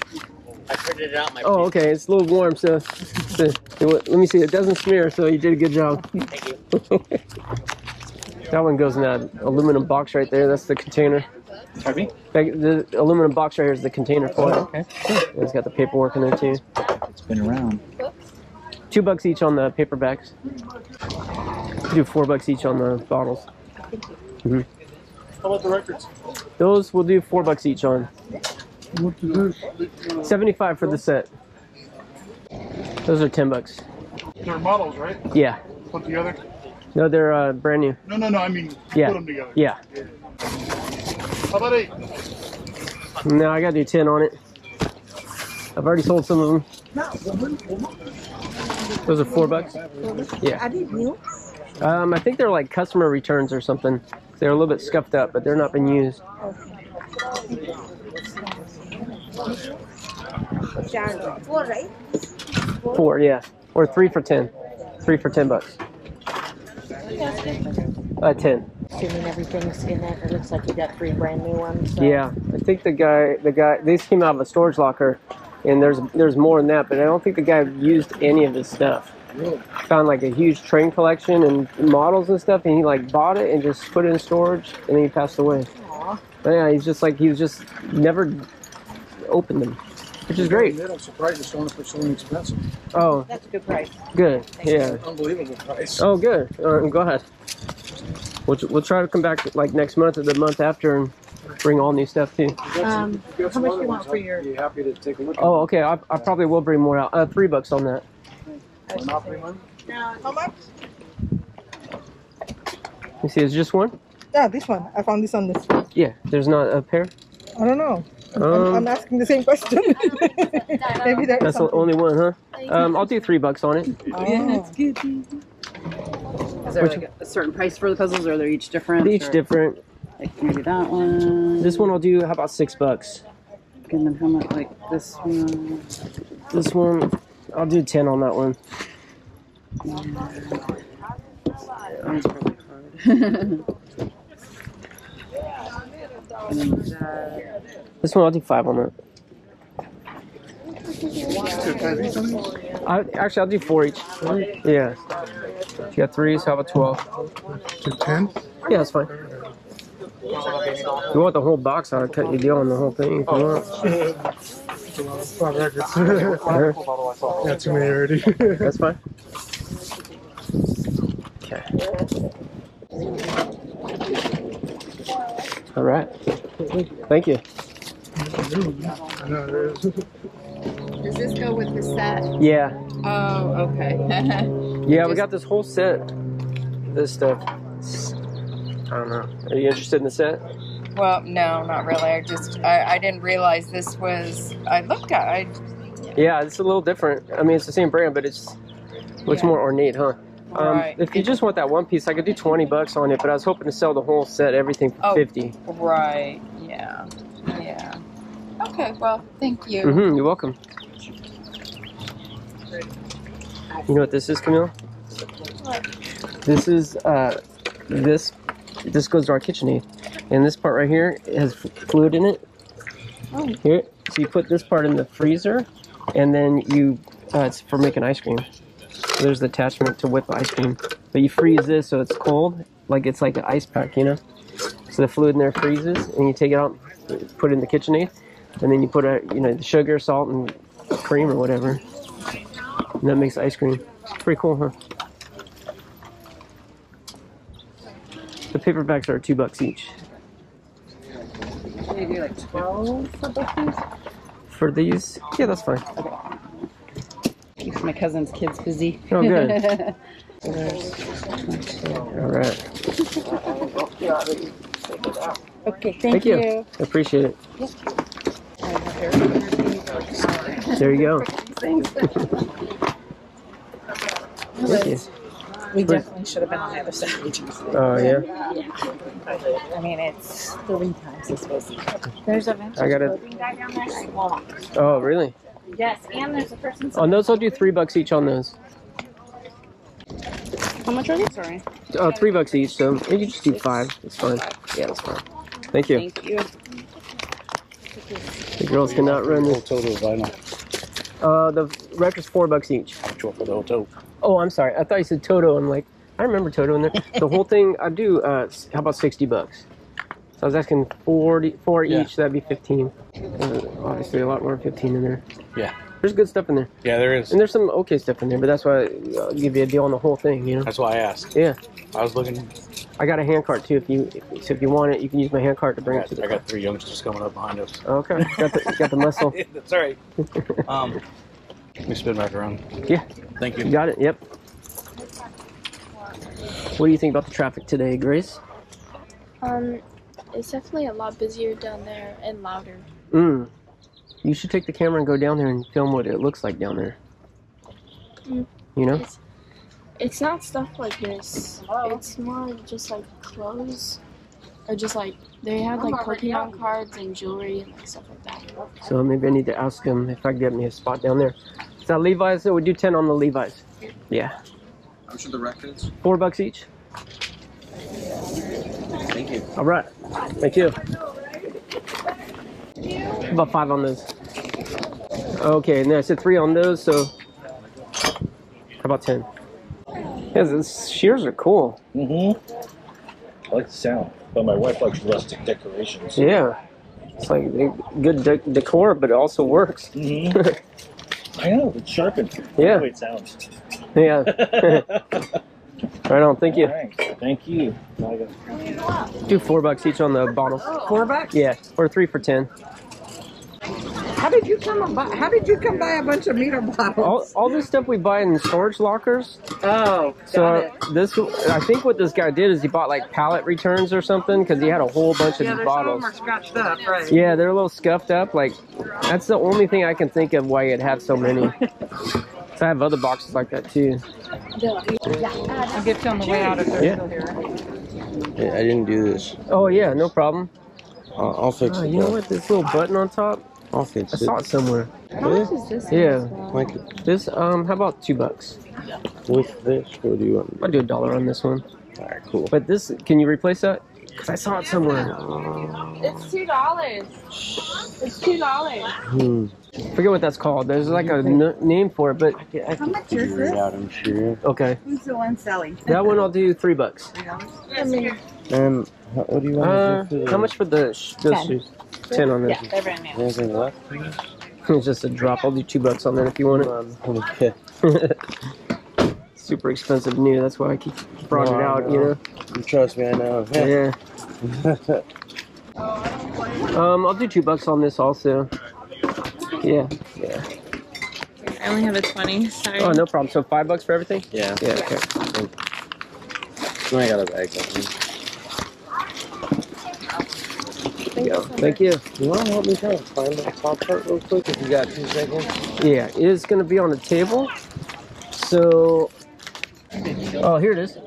I it out my oh, okay. It's a little warm, so, so let me see. It doesn't smear, so you did a good job. Thank you. that one goes in that aluminum box right there. That's the container. Pardon me? The aluminum box right here is the container for it. Okay. It's got the paperwork in there too. It's been around. Two bucks each on the paperbacks. Do four bucks each on the bottles. hmm How about the records? Those we'll do four bucks each on. What is this? Seventy-five for the set. Those are ten bucks. They're models, right? Yeah. Put together? No, they're uh, brand new. No, no, no. I mean, Yeah. put them together. Yeah. How about eight? No, I gotta do ten on it. I've already sold some of them. Those are four bucks. Yeah. Um, I think they're like customer returns or something. They're a little bit scuffed up, but they're not been used. Four, right? Four, yeah, or three for ten. Three for ten bucks. Uh, ten. Assuming everything's in it, it looks like you got three brand new ones. so- Yeah, I think the guy, the guy, these came out of a storage locker, and there's there's more than that, but I don't think the guy used any of his stuff. Found like a huge train collection and models and stuff, and he like bought it and just put it in storage, and then he passed away. But yeah, he's just like he was just never opened them, which is great. I'm surprised it's selling for so inexpensive. Oh, That's a good price. good. Yeah. Unbelievable price. Oh, good. All right, go ahead. We'll, we'll try to come back like next month or the month after and bring all new stuff too. Um, how much do you want for your? Be happy to take a look. Oh, okay. I, I probably will bring more out. Uh, three bucks on that. Monopoly money? How much? You see, it's just one. Yeah, this one. I found this on this. Yeah. There's not a pair. I don't know. I'm, Um, I'm asking the same question. Maybe there's That's the only one, huh? Um, I'll do three bucks on it. Oh. Is there Which- like a certain price for the puzzles, or are they're each different? Each or- different. Like maybe that one. This one I'll do. How about six bucks? And then how much? Like this one. This one, I'll do ten on that one. Mine's probably hard. and then that. This one I'll do five on it. I, actually, I'll do four each. Yeah. You got three, so how about twelve? To ten? Yeah, that's fine. If you want the whole box, I'll cut you a deal on the whole thing. If you want. Five records. yeah, too many already. That's fine. Okay. All right. Thank you. I know, there is. Does this go with the set? Yeah. Oh, okay. Yeah, we got this whole set. This stuff. I don't know. Are you interested in the set? Well, no, not really. I just I, I didn't realize this was. I looked at. I Yeah, it's a little different. I mean, it's the same brand, but it's looks more ornate, huh? Um, Right. If you just want that one piece, I could do twenty bucks on it, but I was hoping to sell the whole set, everything for Oh. fifty. right. Yeah. Yeah. Okay. Well, thank you. Mm-hmm. You're welcome. You know what this is, Camille? This is uh, this. This goes to our KitchenAid, and this part right here has fluid in it. Oh. Here, so you put this part in the freezer, and then you. Uh, it's for making ice cream. So there's the attachment to whip ice cream, but you freeze this so it's cold, like it's like an ice pack, you know. So the fluid in there freezes, and you take it out, put it in the KitchenAid, and then you put a you know the sugar, salt, and cream or whatever, and that makes ice cream. It's Pretty cool, huh? The paperbacks are two bucks each. Can you do like twelve for these? For these, yeah, that's fine. Okay. Keeps my cousin's kids busy. Oh, good. All right. Okay, thank, you. I appreciate it. There you go. Thank you. We definitely should have been on the other side. Oh yeah. I mean, it's three times as busy. There's a vintage I gotta- clothing guy down there. I won't. Oh really? Yes, and there's a person. On those, I'll do three bucks each on those. How much are they? Sorry. Uh, three bucks each. So you can just do five. It's fine. Yeah, that's fine. Thank you. Thank you. The girls cannot run this. Total vinyl. Uh, the records four bucks each. Actual for the hotel. Oh, I'm sorry. I thought you said Toto. I'm like, I remember Toto in there. the whole thing, I do. Uh, how about sixty bucks? So I was asking 40, four Yeah. each. That'd be fifteen. Uh, obviously, a lot more than fifteen in there. Yeah. There's good stuff in there. Yeah, there is. And there's some okay stuff in there, but that's why I'll give you a deal on the whole thing, you know? That's why I asked. Yeah. I was looking. I got a hand cart too. If you so if you want it, you can use my hand cart to bring I it to got, the I got three youngsters coming up behind us. Okay. Got the got the muscle. That's all right. Um, let me spin back around. Yeah. Thank you. You got it. Yep. What do you think about the traffic today, Grace? Um, it's definitely a lot busier down there and louder. Mm. You should take the camera and go down there and film what it looks like down there. Mm. You know? It's, it's not stuff like this. It's more just like clothes, or just like they have like Pokemon cards and jewelry and like stuff like that. So maybe I need to ask him if I can get me a spot down there. Is that Levi's? So we do ten on the Levi's. Yeah. I'm sure the records. Four bucks each. Thank you. All right. Thank you. About five on those. Okay, and then I said three on those, so how about ten? Yeah, those shears are cool. Mm-hmm. I like the sound, but my wife likes rustic decorations. Yeah. It's like good de- decor, but it also works. Mm-hmm. I know, it's sharpened. Yeah. The way it sounds. yeah. right on. Thank you. Alright, Thank you. Now I got- Do four bucks each on the bottles. Four bucks? Yeah, or three for ten. How did you come by? How did you come by a bunch of meter bottles? All, all this stuff we buy in storage lockers. Oh, So got it. this, I think what this guy did is he bought like pallet returns or something because he had a whole bunch of yeah, these there's bottles. some are scratched up, right? Yeah, they're a little scuffed up. Like that's the only thing I can think of why you'd have so many. So I have other boxes like that too. I'll get you on the way out if they're Yeah. still here. Yeah, I didn't do this. Oh yeah, no problem. I'll, I'll fix Oh, it. you know what? This little button on top. I'll fix I it. saw it somewhere. How much is this? Yeah. Like This um, how about two bucks? with this, what do you want? I'll do a dollar on this one. All right, cool. But this, can you replace that? Cause I saw it somewhere. It's two dollars. It's two dollars. Hmm. Forget what that's called. There's like a n- name for it, but How much is Figure it this? out, I'm sure. okay. Who's the one selling? That one I'll do three bucks. I mean, Um, how, what do you want Uh, to do for the? how much for the sh- those shoes? Ten on those. Yeah, they're brand new. Anything left? It's just a drop. I'll do two bucks on that if you want Um, okay. it. Super expensive new. That's why I keep brought Oh, it I out. You know. You trust me, I know. Yeah. Um, I'll do two bucks on this also. Yeah. Yeah. I only have a 20. Sorry. Oh, no problem. So five bucks for everything? yeah. Yeah. Okay. I got a bag of them. You go. Thank you. You want to help me try to find that pop tart real quick if you got two seconds? Yeah, it is going to be on the table. So, oh, here it is.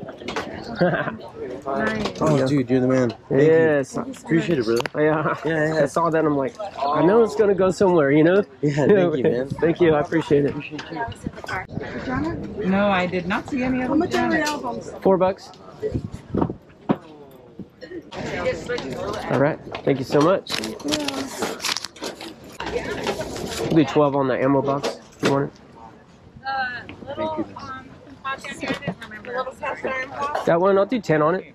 Oh, dude, you're the man. Thank yes. you. Appreciate it, brother. Yeah. Yeah, yeah. I saw that. and I'm like, I know it's going to go somewhere, you know? Yeah, thank you, man. Thank you. I appreciate it. No, I did not see any of them. Janet. Four bucks. All right. Thank you so much. We'll do 12 on the ammo box. if You want it? Thank you. Pot down here, I didn't remember. little cast iron pot. That one, I'll do 10 on it.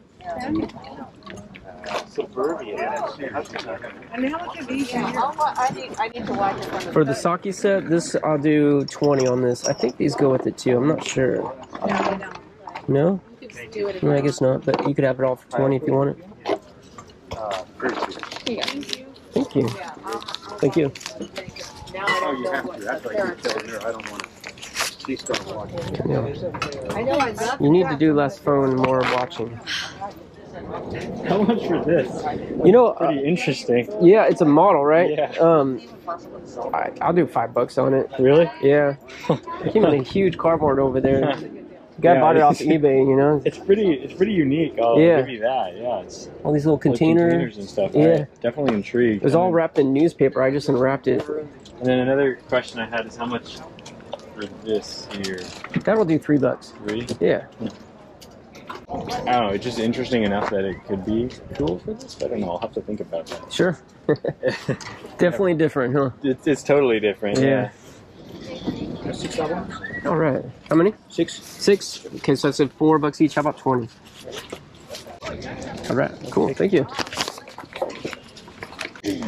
Suburbia. I how much are these? I need, I need to watch it For the sake set, this I'll do 20 on this. I think these go with it too. I'm not sure. No? No, I guess not, but you could have it all for 20 if you want it. Thank you. Thank you. Oh, you have to. Keep telling her, I don't want to. Please don't watch. Yeah. I know I got You need to do less phone, and more watching. How much for this? You know, uh, Pretty interesting. yeah, it's a model, right? Yeah. Um, I, I'll do five bucks on it. Really? Yeah. Came in a huge cardboard over there. Guy Yeah, bought it off eBay, you know. It's pretty. It's pretty unique. I'll Yeah. give you that. Yeah, it's All these little like containers and stuff. Yeah. I'm definitely intrigued. It was all wrapped in newspaper. I just unwrapped it. And then another question I had is how much for this here? That'll do three bucks. Three? Yeah. I don't know. It's just interesting enough that it could be cool for this. I don't know. I'll have to think about that. Sure. Definitely different, huh? It's, it's totally different. Yeah. Yeah. Six albums? All right. How many? Six. Six. Okay, so I said four bucks each. How about twenty? All right. Cool. Thank you.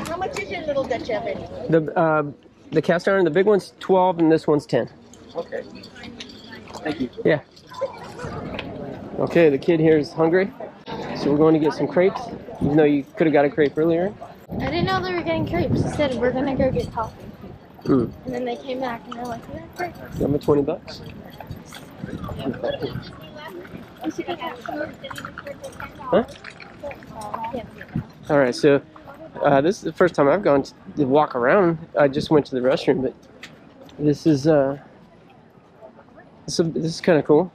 How much is your little Dutch oven? The uh, the cast iron, the big one's 12 and this one's 10. Okay. Thank you. Yeah. Okay, the kid here is hungry. So we're going to get some crepes. Even though you could have got a crepe earlier. I didn't know they were getting crepes. They said we're gonna go get coffee. Mm. And then they came back and they're like, have crepes. Give me 20 bucks. Huh? All right, so uh, this is the first time I've gone to walk around. I just went to the restroom, but this is uh, this is, this is kind of cool.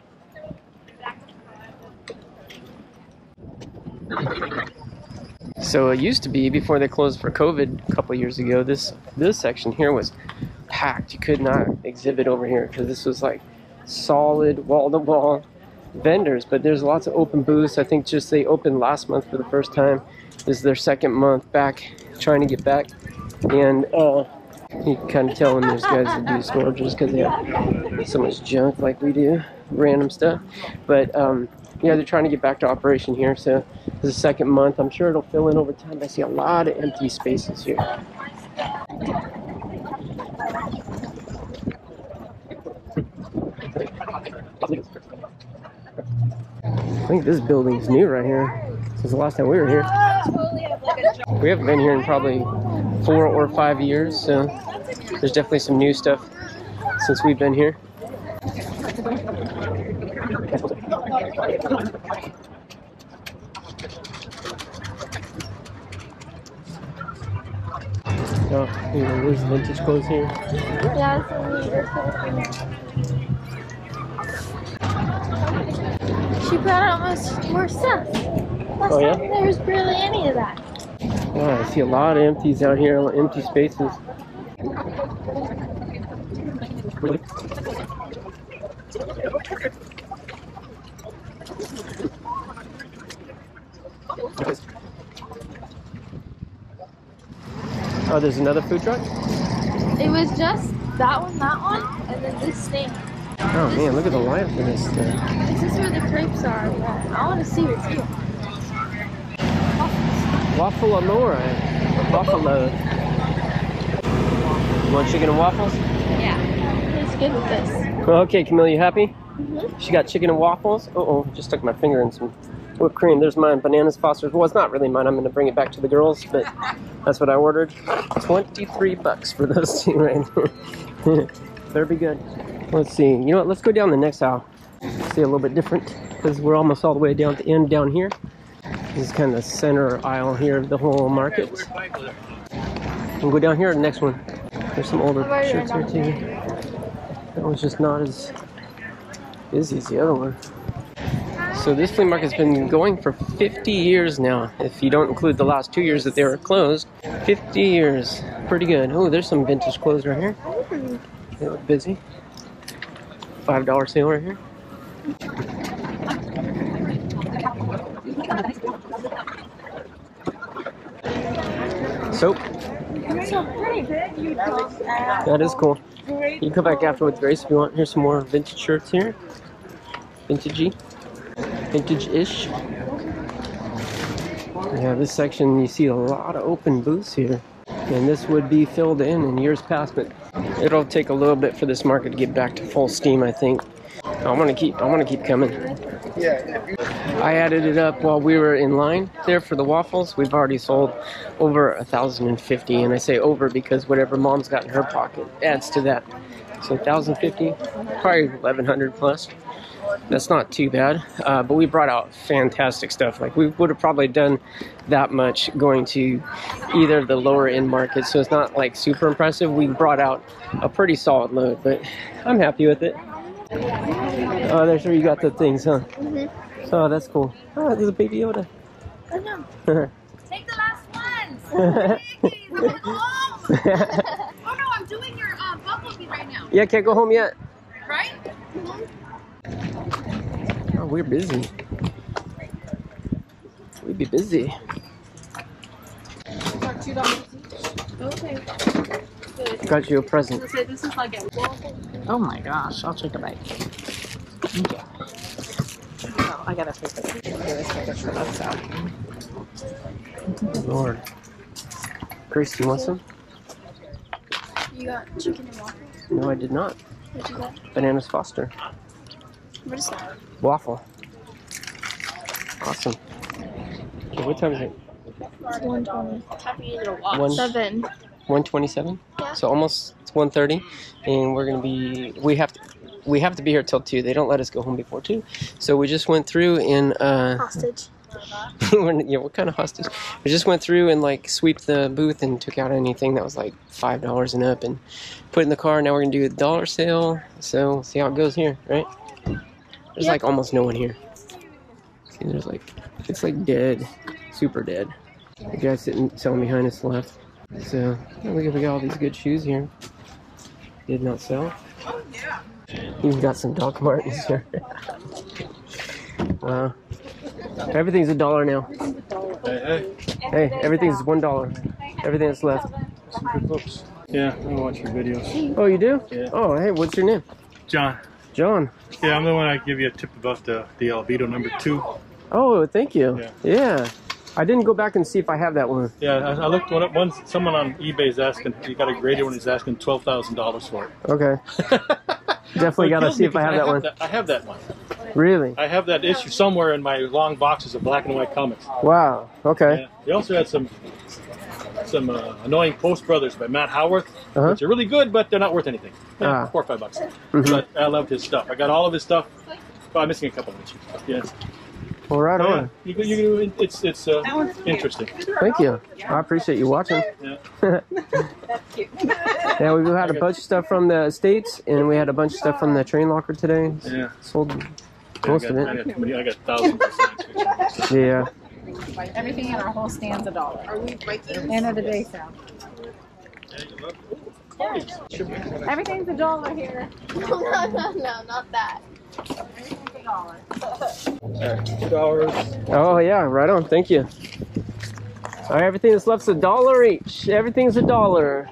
So it used to be before they closed for COVID a couple years ago. This this section here was packed. You could not exhibit over here because this was like solid wall to wall vendors. But there's lots of open booths. I think just they opened last month for the first time. This is their second month back, trying to get back, and uh, you can kind of tell when there's guys that do storages because they have so much junk like we do, random stuff. But um, yeah, they're trying to get back to operation here. So this is the second month. I'm sure it'll fill in over time. I see a lot of empty spaces here. I think this building's new right here since the last time we were here. We haven't been here in probably four or five years, so there's definitely some new stuff since we've been here. Oh, you know, there's vintage clothes here. Yeah, so She brought out most more stuff. Last Oh, yeah? time there was barely any of that. Oh, I see a lot of empties out here, empty spaces. Oh, there's another food truck? It was just that one, that one, and then this stand. Oh man, look at the line for this thing. This is where the crepes are. I want to see it too. Waffle Amore. Buffalo. You want chicken and waffles? Yeah. It's good with this. Okay, Camille, you happy? Mhm. She got chicken and waffles. Uh oh, just stuck my finger in some whipped cream. There's mine, bananas, Foster's. Well, it's not really mine. I'm going to bring it back to the girls, but that's what I ordered. 23 bucks for those two right there. Better be good. Let's see. You know what? Let's go down the next aisle. See a little bit different because we're almost all the way down at the end down here. This is kind of the center aisle here of the whole market. We'll go down here to the next one. There's some older shirts here too. That one's just not as busy as the other one. So this flea market's been going for 50 years now. If you don't include the last two years that they were closed, 50 years. Pretty good. Oh, there's some vintage clothes right here. They look busy. Five dollar sale right here. Soap. So. That is cool. You can come back after with Grace if you want. Here's some more vintage shirts here. Vintagey. Vintage-ish. Yeah, this section you see a lot of open booths here. And this would be filled in in years past, but it'll take a little bit for this market to get back to full steam, I think. I want to keep I want to keep coming. I added it up while we were in line there for the waffles. We've already sold over a thousand and fifty, and I say over because whatever mom's got in her pocket adds to that. So thousand fifty, probably eleven hundred plus. That's not too bad, uh, but we brought out fantastic stuff. Like we would have probably done that much going to either the lower end market, so it's not like super impressive. We brought out a pretty solid load, but I'm happy with it. Oh, there's where you got the things, huh? Mhm. Oh, that's cool. Oh, there's a baby Yoda. I know. Take the last ones. Please, I wanna go home. oh no, I'm doing your um, bumblebee right now. yeah, can't go home yet. Right? Oh, we're busy. We'd be busy. Two dollars. Okay. Got you a present. Say this is like a Oh my gosh, I'll take a bite. Thank you. Oh, I gotta take this. Take this for us out. Lord. Grace, do you want some? You got chicken and waffles? No, I did not. What'd you get? Bananas Foster. What is that? Waffle. Awesome. Okay, what time is it? It's 120. Happy little One- Seven. 127? Yeah. So almost it's 130 and we're going to be we have to we have to be here till 2. They don't let us go home before 2. So we just went through and uh Hostage. yeah, what kind of hostage? We just went through and like sweep the booth and took out anything that was like five dollars and up and put it in the car. Now we're gonna do a dollar sale. So see how it goes here, right? There's Yep. like almost no one here. See, there's like it's like dead, super dead. The guy sitting selling behind us left. So yeah, look at we got all these good shoes here. Did not sell. Oh, yeah. Even got some Doc Martens here. wow. Everything's a dollar now. Hey, hey. hey everything's one dollar. Everything that's left. Good books. Yeah, I watch your videos. Oh, you do? Yeah. Oh, hey, what's your name? John. John. Yeah, I'm the one I give you a tip about the the Albedo number two. Oh, thank you. Yeah. Yeah. I didn't go back and see if I have that one. Yeah, I, I looked one up. One someone on eBay is asking. He got a graded one. He's asking twelve thousand dollars for it. Okay. Definitely got to see if I have that one. I have that one. Really? I have that issue somewhere in my long boxes of black and white comics. Wow. Okay. Yeah. He also had some some uh, annoying Post Brothers by Matt Howarth, Uh-huh. which are really good, but they're not worth anything. Yeah, Ah. Four or five bucks. Mhm. But I loved his stuff. I got all of his stuff. Well, I'm missing a couple of issues. Yeah. Well, right So, yeah, on. you, can- you, it's it's uh, interesting. Thank you. I appreciate you watching. Yeah. Yeah, we had a bunch of stuff from the States, and we had a bunch of stuff from the train locker today. Yeah. Sold most I of got, I got, it. too many- I got thousands of signs. Yeah. Everything in our whole stand's a dollar. Are we breaking? End of the day sale. Everything's a dollar here. No, no, no, no, not that. Everything's a dollar. Two dollars. Oh yeah, right on. Thank you. All right, everything that's left's a dollar each. Everything's a dollar.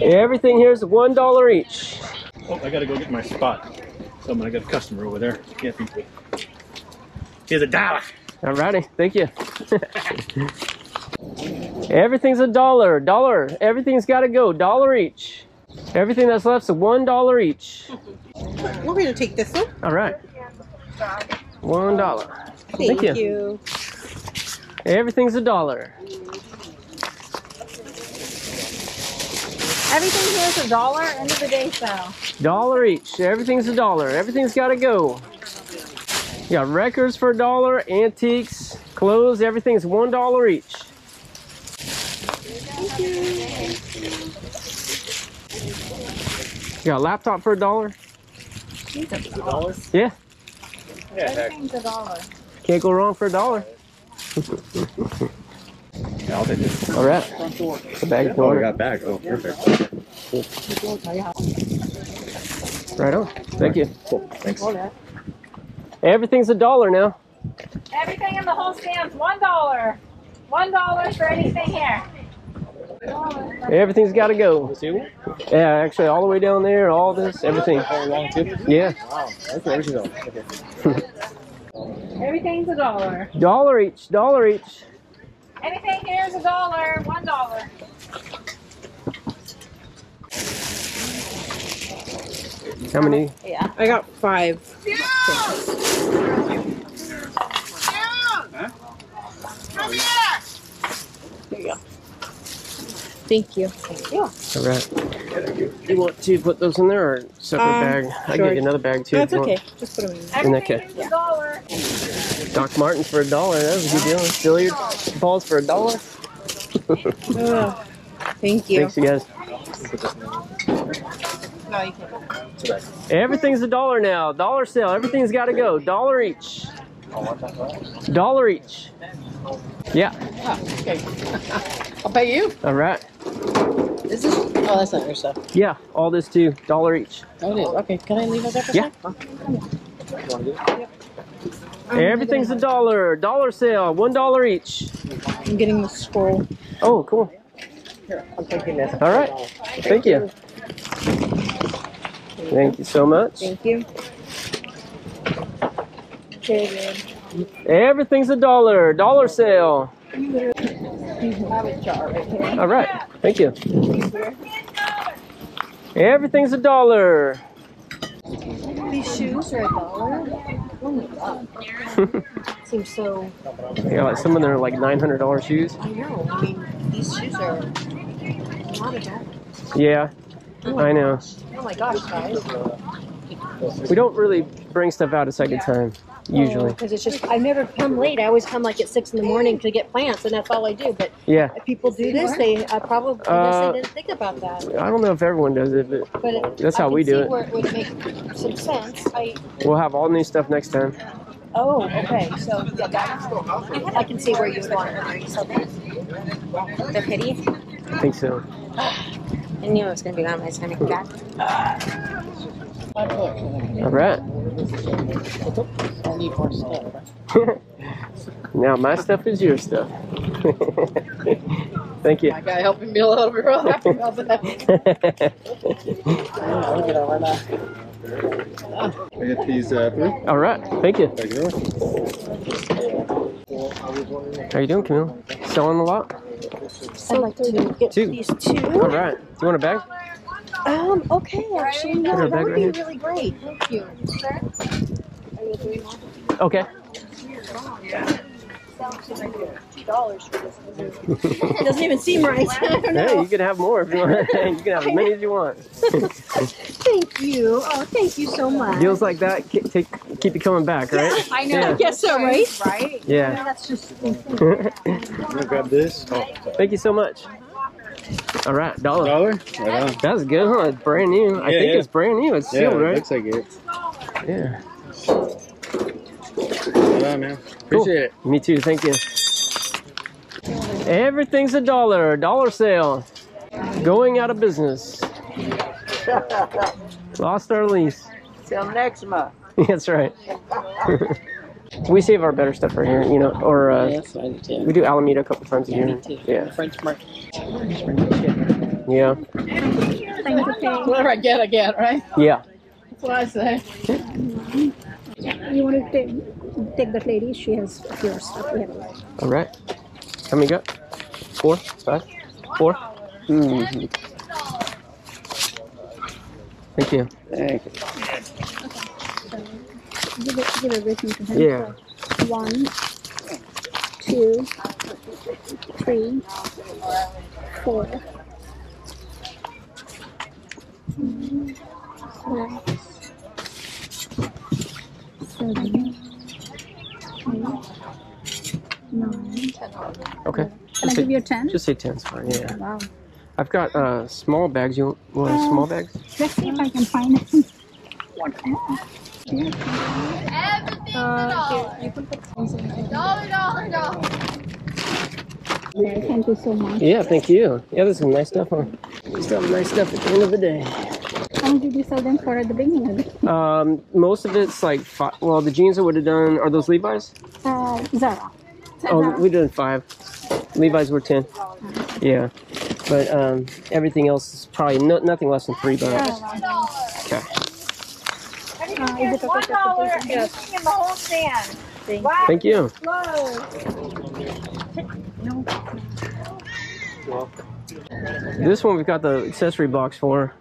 Everything here's one dollar each. Oh, I gotta go get my spot. Someone, I got a customer over there. Can't be. Here's a dollar. Alrighty, thank you. Everything's a dollar, dollar. Everything's got to go, dollar each. Everything that's left's a one dollar each. We're going to take this one. All right, one dollar. Thank, you. you. Everything's a dollar. Everything here's a dollar. End of the day sale. Dollar each. Everything's a dollar. Everything's got to go. You got records for a dollar, antiques, clothes. Everything's one dollar each. You got a laptop for a dollar? Yeah, Everything's a dollar. can't go wrong for a dollar. Yeah, I'll take it. All right. The bag of Oh, I got a bag. Oh, perfect. Right on. Thank you. Cool. Thanks. Everything's a dollar now. Everything in the whole stand's one dollar. One dollar for anything here. Everything's got to go. Yeah, actually, all the way down there, all this, everything. Yeah. Wow. Everything's a dollar. Dollar each. Dollar each. Anything here's a dollar. One dollar. How many? Yeah. I got five. There you go. Thank you. Thank you. All right. You want to put those in there or separate Um, bag? I sure. get another bag too. No, if want. okay. Just put them in. In that case. Everything's a dollar. Doc Martens for a dollar. That was a good deal. Billiard balls for a dollar. Ugh. Thank you. Thanks, you guys. No, you can't. Everything's a dollar now. Dollar sale. Everything's got to go. Dollar each. Dollar each. Yeah. Oh, okay. I'll pay you. All right. This Is this? Oh, that's not your stuff. Yeah. All this too. Dollar each. Oh, it is. Okay. Can I leave it there for a Yeah. Everything's a dollar. Dollar sale. One dollar each. I'm getting the scroll. Oh, cool. Here, I'm taking this. All right. Thank you. Thank you so much. Thank you. Everything's a dollar. Dollar sale. You have a jar right here. All right. Thank you. Everything's a dollar. These shoes are a dollar. Oh my god. Seems so. Yeah, like some of them are like nine hundred dollar shoes. I know. I mean, these shoes are a lot of Yeah, I know. Oh my gosh, guys. We don't really bring stuff out a second time usually. Because it's just, I never come late. I always come like at six in the morning to get plants, and that's all I do. But Yeah. if people do this, they I probably Uh, they didn't think about that. I don't know if everyone does it, but But it, that's how we do it. Where it would make some sense. I We'll have all new stuff next time. oh okay. So yeah, that, I can see where you would want it. So the pity. I think so. I knew it was gonna be on my stomach back. All right. I need more stuff. now my stuff is your stuff. Thank you. My guy helping me a little bit real happy about that. Look at all that. I get these uh. All right. Thank you. Thank you. How you doing, Camille? Selling a lot? I'd like to get Two. these two. All right. Do you want a bag? Um, okay, actually, Got yeah, that would right be here? really great. Thank you. Okay. Two dollars for this. It doesn't even seem right. I don't Hey, you can have more if you want. you can have as many as you want. Thank you. Oh, thank you so much. Deals like that ke- take, keep you coming back, right? I know. Yeah. I guess so, right? Right? Yeah. That's just. I'm gonna grab this. Oh, Thank you so much. All right, dollar. Dollar? Right on. That's good, huh? It's brand new. I Yeah, think yeah. it's brand new. It's Yeah, sealed, it right? looks like it. Yeah. Right on, man. Appreciate it. Me too. Thank you. Everything's a dollar. Dollar sale. Going out of business. Lost our lease. Till next month. That's right. we save our better stuff right here, you know, or uh, Yes, I do too. we do Alameda a couple times a year. me too. Yeah. French market. Yeah. Whatever I get, I get, right? Yeah. That's what I say. You want to take, take that lady? She has a few stuff. We have a lot. All right. How many got? Four? Five? Four? Mm-hmm. Thank you. Thank you. Give, it, give everything to him. Yeah. So, One, two, three, four, five, seven, eight, nine. Okay. Can I Just give you a 10? Just say ten's fine, yeah. Wow. I've got uh, small bags. You want Um, small bags? Let's see if I can find one. Uh, here, you can put Dollar, dollar, dollar. there. Thank you so much. Yeah, thank you. Yeah, there's some nice stuff on. Still have nice stuff at the end of the day. How much did you sell them for at the beginning of the Um, most of it's like five. Well, the jeans I would have done are those Levi's. uh, Zara? Oh, we did five. Levi's were ten. Yeah, but um, everything else is probably no, nothing less than three bucks. Okay. Uh, is it One to dollar put and this in the whole stand. Thank Wow. Thank you. This one we've got the accessory box for.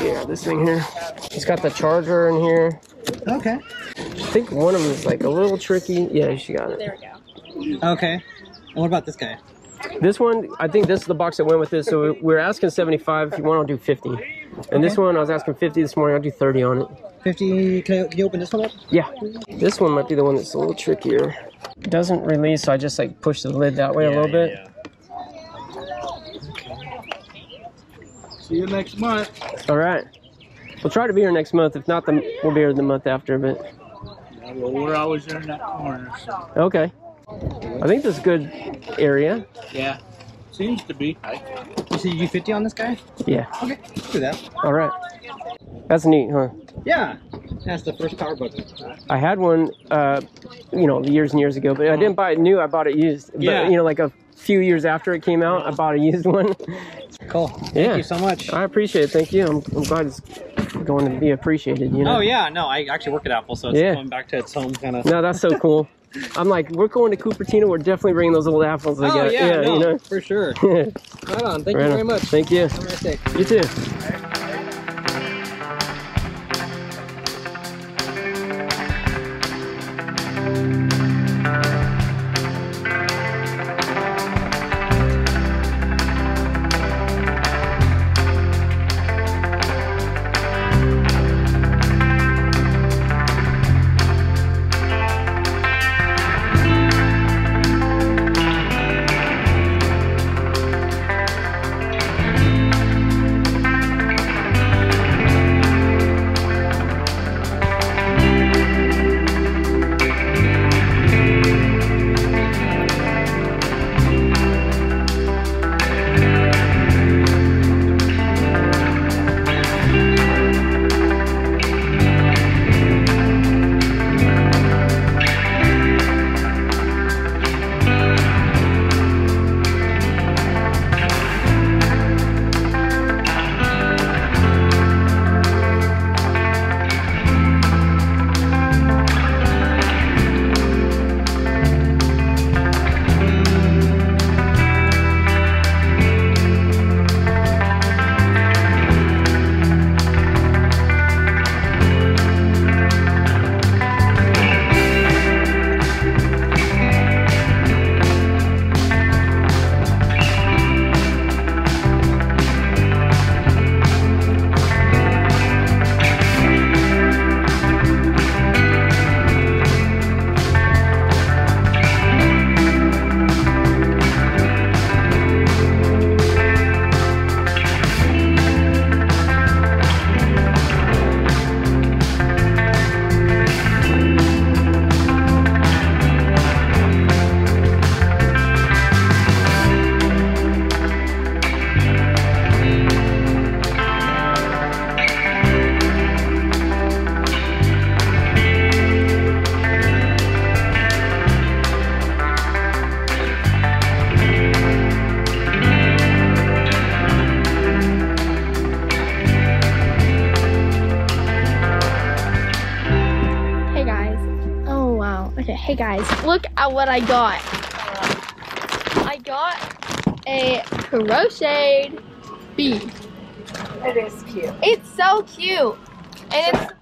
Yeah, this thing here. It's got the charger in here. Okay. I think one of them is like a little tricky. Yeah, she got it. There we go. Okay. And what about this guy? This one, I think this is the box that went with this. So we're asking 75. If you want, I'll do 50. And this one, I was asking 50 this morning. I'll do 30 on it. 50. Can, I, can you open this one up? Yeah. This one might be the one that's a little trickier. It doesn't release, so I just like push the lid that way a little bit. See you next month. All right. We'll try to be here next month. If not, then we'll be here the month after. But Yeah, well, we're always in that corner. So. okay. I think this is a good area. Yeah, seems to be. You see, you do 50 on this guy? Yeah. Okay. let's Do that. All right. That's neat, huh? Yeah. That's the first power button. I had one, uh, you know, years and years ago, but I didn't buy it new. I bought it used. But, Yeah. you know, like a few years after it came out, I bought a used one. Cool. Yeah. Thank you so much. I appreciate it. Thank you. I'm, I'm glad it's going to be appreciated, you know? Oh yeah, no, I actually work at Apple, so it's Yeah. going back to its home kind of. No, that's so cool. I'm like, we're going to Cupertino. We're definitely bringing those old apples. I Oh, got. yeah, no, you know. for sure. Right on. Thank Right you on. very much. Thank you. Have a nice day. You too. Hey guys, look at what I got. I got a crocheted bee. It is cute. It's so cute. And it's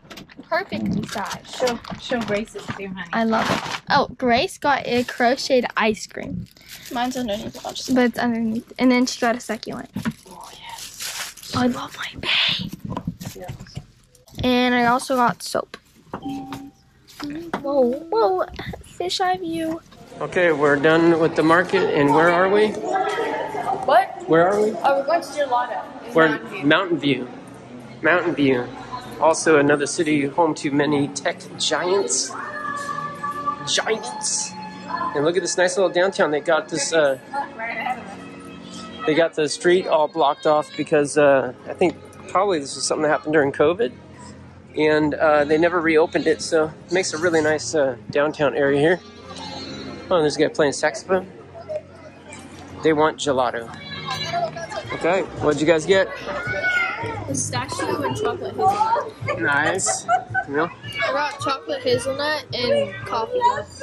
perfectly sized. Show, show Grace's too, honey. I love it. Oh, Grace got a crocheted ice cream. Mine's underneath a bunch of But it's underneath. And then she got a succulent. Oh, yes. Oh, I love my bee. And I also got soap. Whoa, whoa, fish eye view. Okay, we're done with the market, and where are we? What? Where are we? Oh, we're going to Gelato. We're Mountain View. Mountain View. Also, another city home to many tech giants. Giants. And look at this nice little downtown. They got this. Uh, they got the street all blocked off because uh, I think probably this was something that happened during COVID, and uh, they never reopened it. So it makes a really nice uh, downtown area here. Oh, there's a guy playing saxophone. They want gelato. Okay, what'd you guys get? Pistachio and chocolate hazelnut. Nice. Yeah. I got chocolate hazelnut and coffee.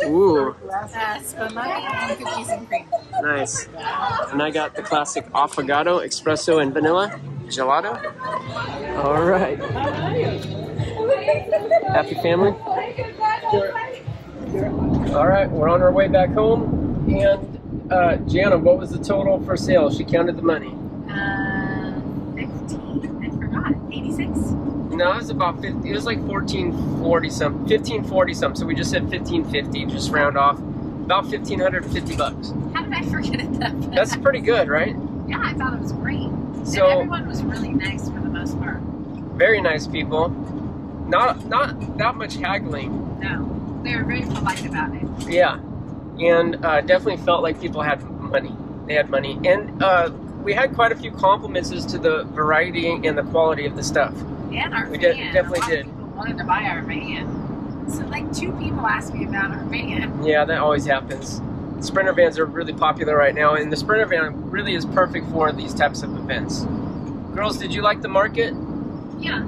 Ooh, Uh, spumoni and cookies and cream. nice. And I got the classic affogato, espresso, and vanilla gelato. All right. Happy family. All right, we're on our way back home. And uh, Jana, what was the total for sale? She counted the money. Uh, 15. I forgot. 86? No, it was about 50. It was like 1440 some, 1540 some. So we just said 1550, just round off. About 1550 bucks. How did I forget it that fast? That's pretty good, right? Yeah, I thought it was great. So- and everyone was really nice for the most part. Very nice people. Not not that much haggling. No, they were very polite about it. Yeah, and uh, definitely felt like people had money. They had money, and uh, we had quite a few compliments as to the variety and the quality of the stuff. And our We van. de- definitely did. People wanted to buy our van. So like two people asked me about our van. Yeah, that always happens. Sprinter vans are really popular right now, and the Sprinter van really is perfect for these types of events. Girls, did you like the market? Yeah.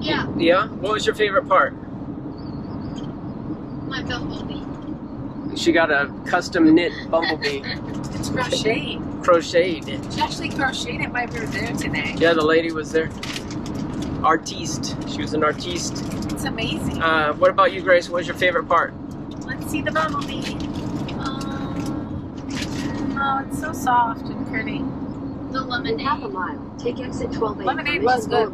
Yeah. Yeah. What was your favorite part? My bumblebee. She got a custom knit bumblebee. It's crocheted. Crocheted. She actually crocheted it while we were there today. Yeah, the lady was there. Artiste. She was an artiste. It's amazing. Uh, what about you, Grace? What was your favorite part? Let's see the bumblebee. Um, oh, it's so soft and pretty. The lemonade. Half a mile. Take exit 12 Lemonade was good.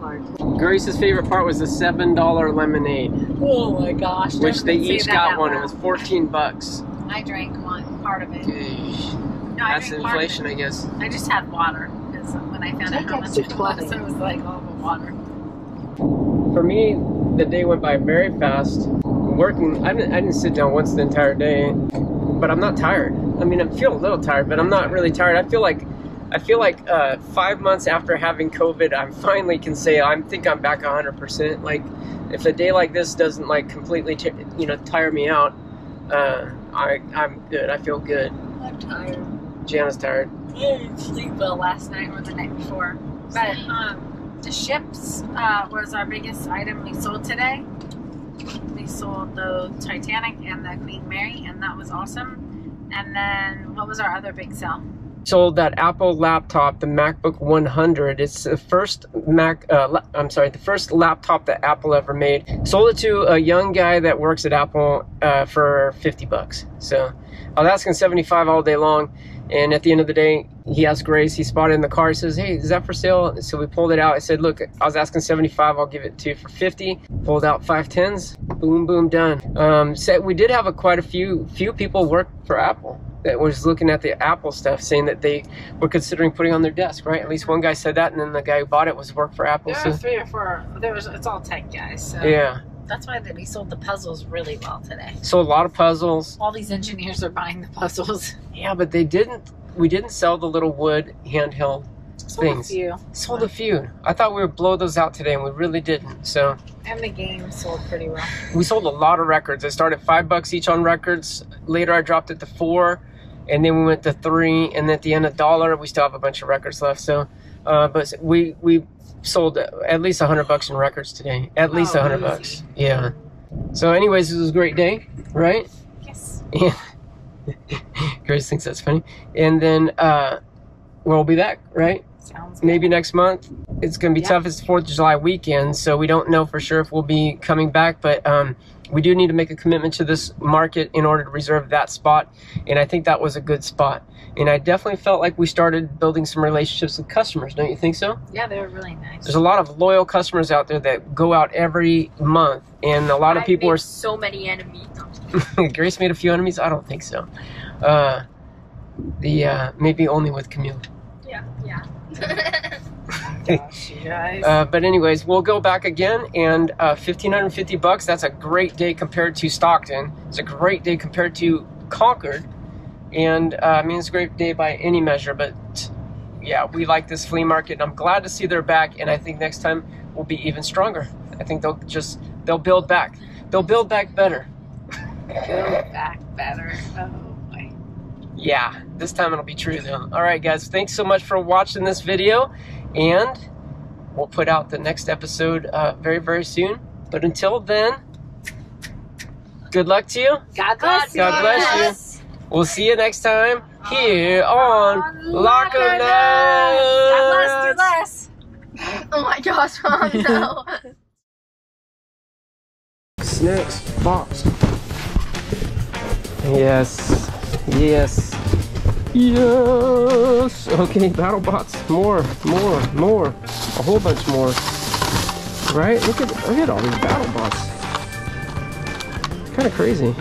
Grace's favorite part was the seven dollar lemonade, Oh my gosh. which they each got out one. It was fourteen bucks. I drank one part of it. No, That's drank inflation. I guess. I just had water because when I found out Take how much it was, 12. I was like, oh, but water. For me, the day went by very fast. Working, I didn't, I didn't sit down once the entire day, but I'm not tired. I mean, I feel a little tired, but I'm not really tired. I feel like, I feel like uh, five months after having COVID, I finally can say I think I'm back 100%. Like, if a day like this doesn't like completely, t- you know, tire me out, uh, I I'm good. I feel good. I'm tired. Jana's tired. I didn't sleep well last night or the night before. But um, the ships uh, was our biggest item we sold today. We sold the Titanic and the Queen Mary, and that was awesome. And then what was our other big sale? Sold that Apple laptop, the MacBook 100. It's the first Mac, uh, I'm sorry, the first laptop that Apple ever made. Sold it to a young guy that works at Apple uh, for 50 bucks. So I was asking 75 all day long. And at the end of the day, he asked Grace, he spotted in the car, he says, Hey, is that for sale? So we pulled it out. I said, Look, I was asking 75, I'll give it to you for 50. Pulled out five tens, boom, boom, done. Um, so we did have a, quite a few few people work for Apple that was looking at the Apple stuff, saying that they were considering putting on their desk, right? At least one guy said that, and then the guy who bought it was work for Apple. There So were three or four. There was. It's all tech guys. So yeah, That's why we sold the puzzles really well today. so a lot of puzzles. All these engineers are buying the puzzles. Yeah, but they didn't. We didn't sell the little wood handheld Sold a things. few. Sold a few. I thought we would blow those out today, and we really didn't. So And the game sold pretty well. we sold a lot of records. I started five bucks each on records. Later, I dropped it to four, and then we went to three. And at the end, a dollar. We still have a bunch of records left. So, uh, but we we sold at least a hundred bucks in records today. At least a Oh, hundred bucks. Yeah. So, anyways, this was a great day, right? Yes. Yeah. Grace thinks that's funny. And then uh, we'll be back, right? Sounds Maybe next month. It's going to be Yeah. tough. It's the 4th of July weekend, so we don't know for sure if we'll be coming back, but um, we do need to make a commitment to this market in order to reserve that spot. And I think that was a good spot. And I definitely felt like we started building some relationships with customers. Don't you think so? Yeah, they were really nice. There's a lot of loyal customers out there that go out every month, and a lot of I've people made are so many enemies. Grace made a few enemies. I don't think so. Uh, the uh, maybe only with Camille. Yeah, yeah. Gosh, you guys. Uh, but anyways, we'll go back again, and uh, fifteen hundred fifty bucks. That's a great day compared to Stockton. It's a great day compared to Concord, and uh, I mean it's a great day by any measure. But yeah, we like this flea market. and I'm glad to see they're back, and I think next time will be even stronger. I think they'll just they'll build back. They'll build back better. Build back better. Oh boy. Yeah, this time it'll be true though. All right, guys, thanks so much for watching this video, and we'll put out the next episode uh, very, very soon. But until then, good luck to you. God bless you. God bless you. We'll see you next time here on Locker God bless. Nuts. Do less. Oh my gosh, mom, no. Snacks box. Yes. Yes. Yes. Okay, battle bots. More, more, more. A whole bunch more. Right? Look at look at all these battle bots. Kind of crazy.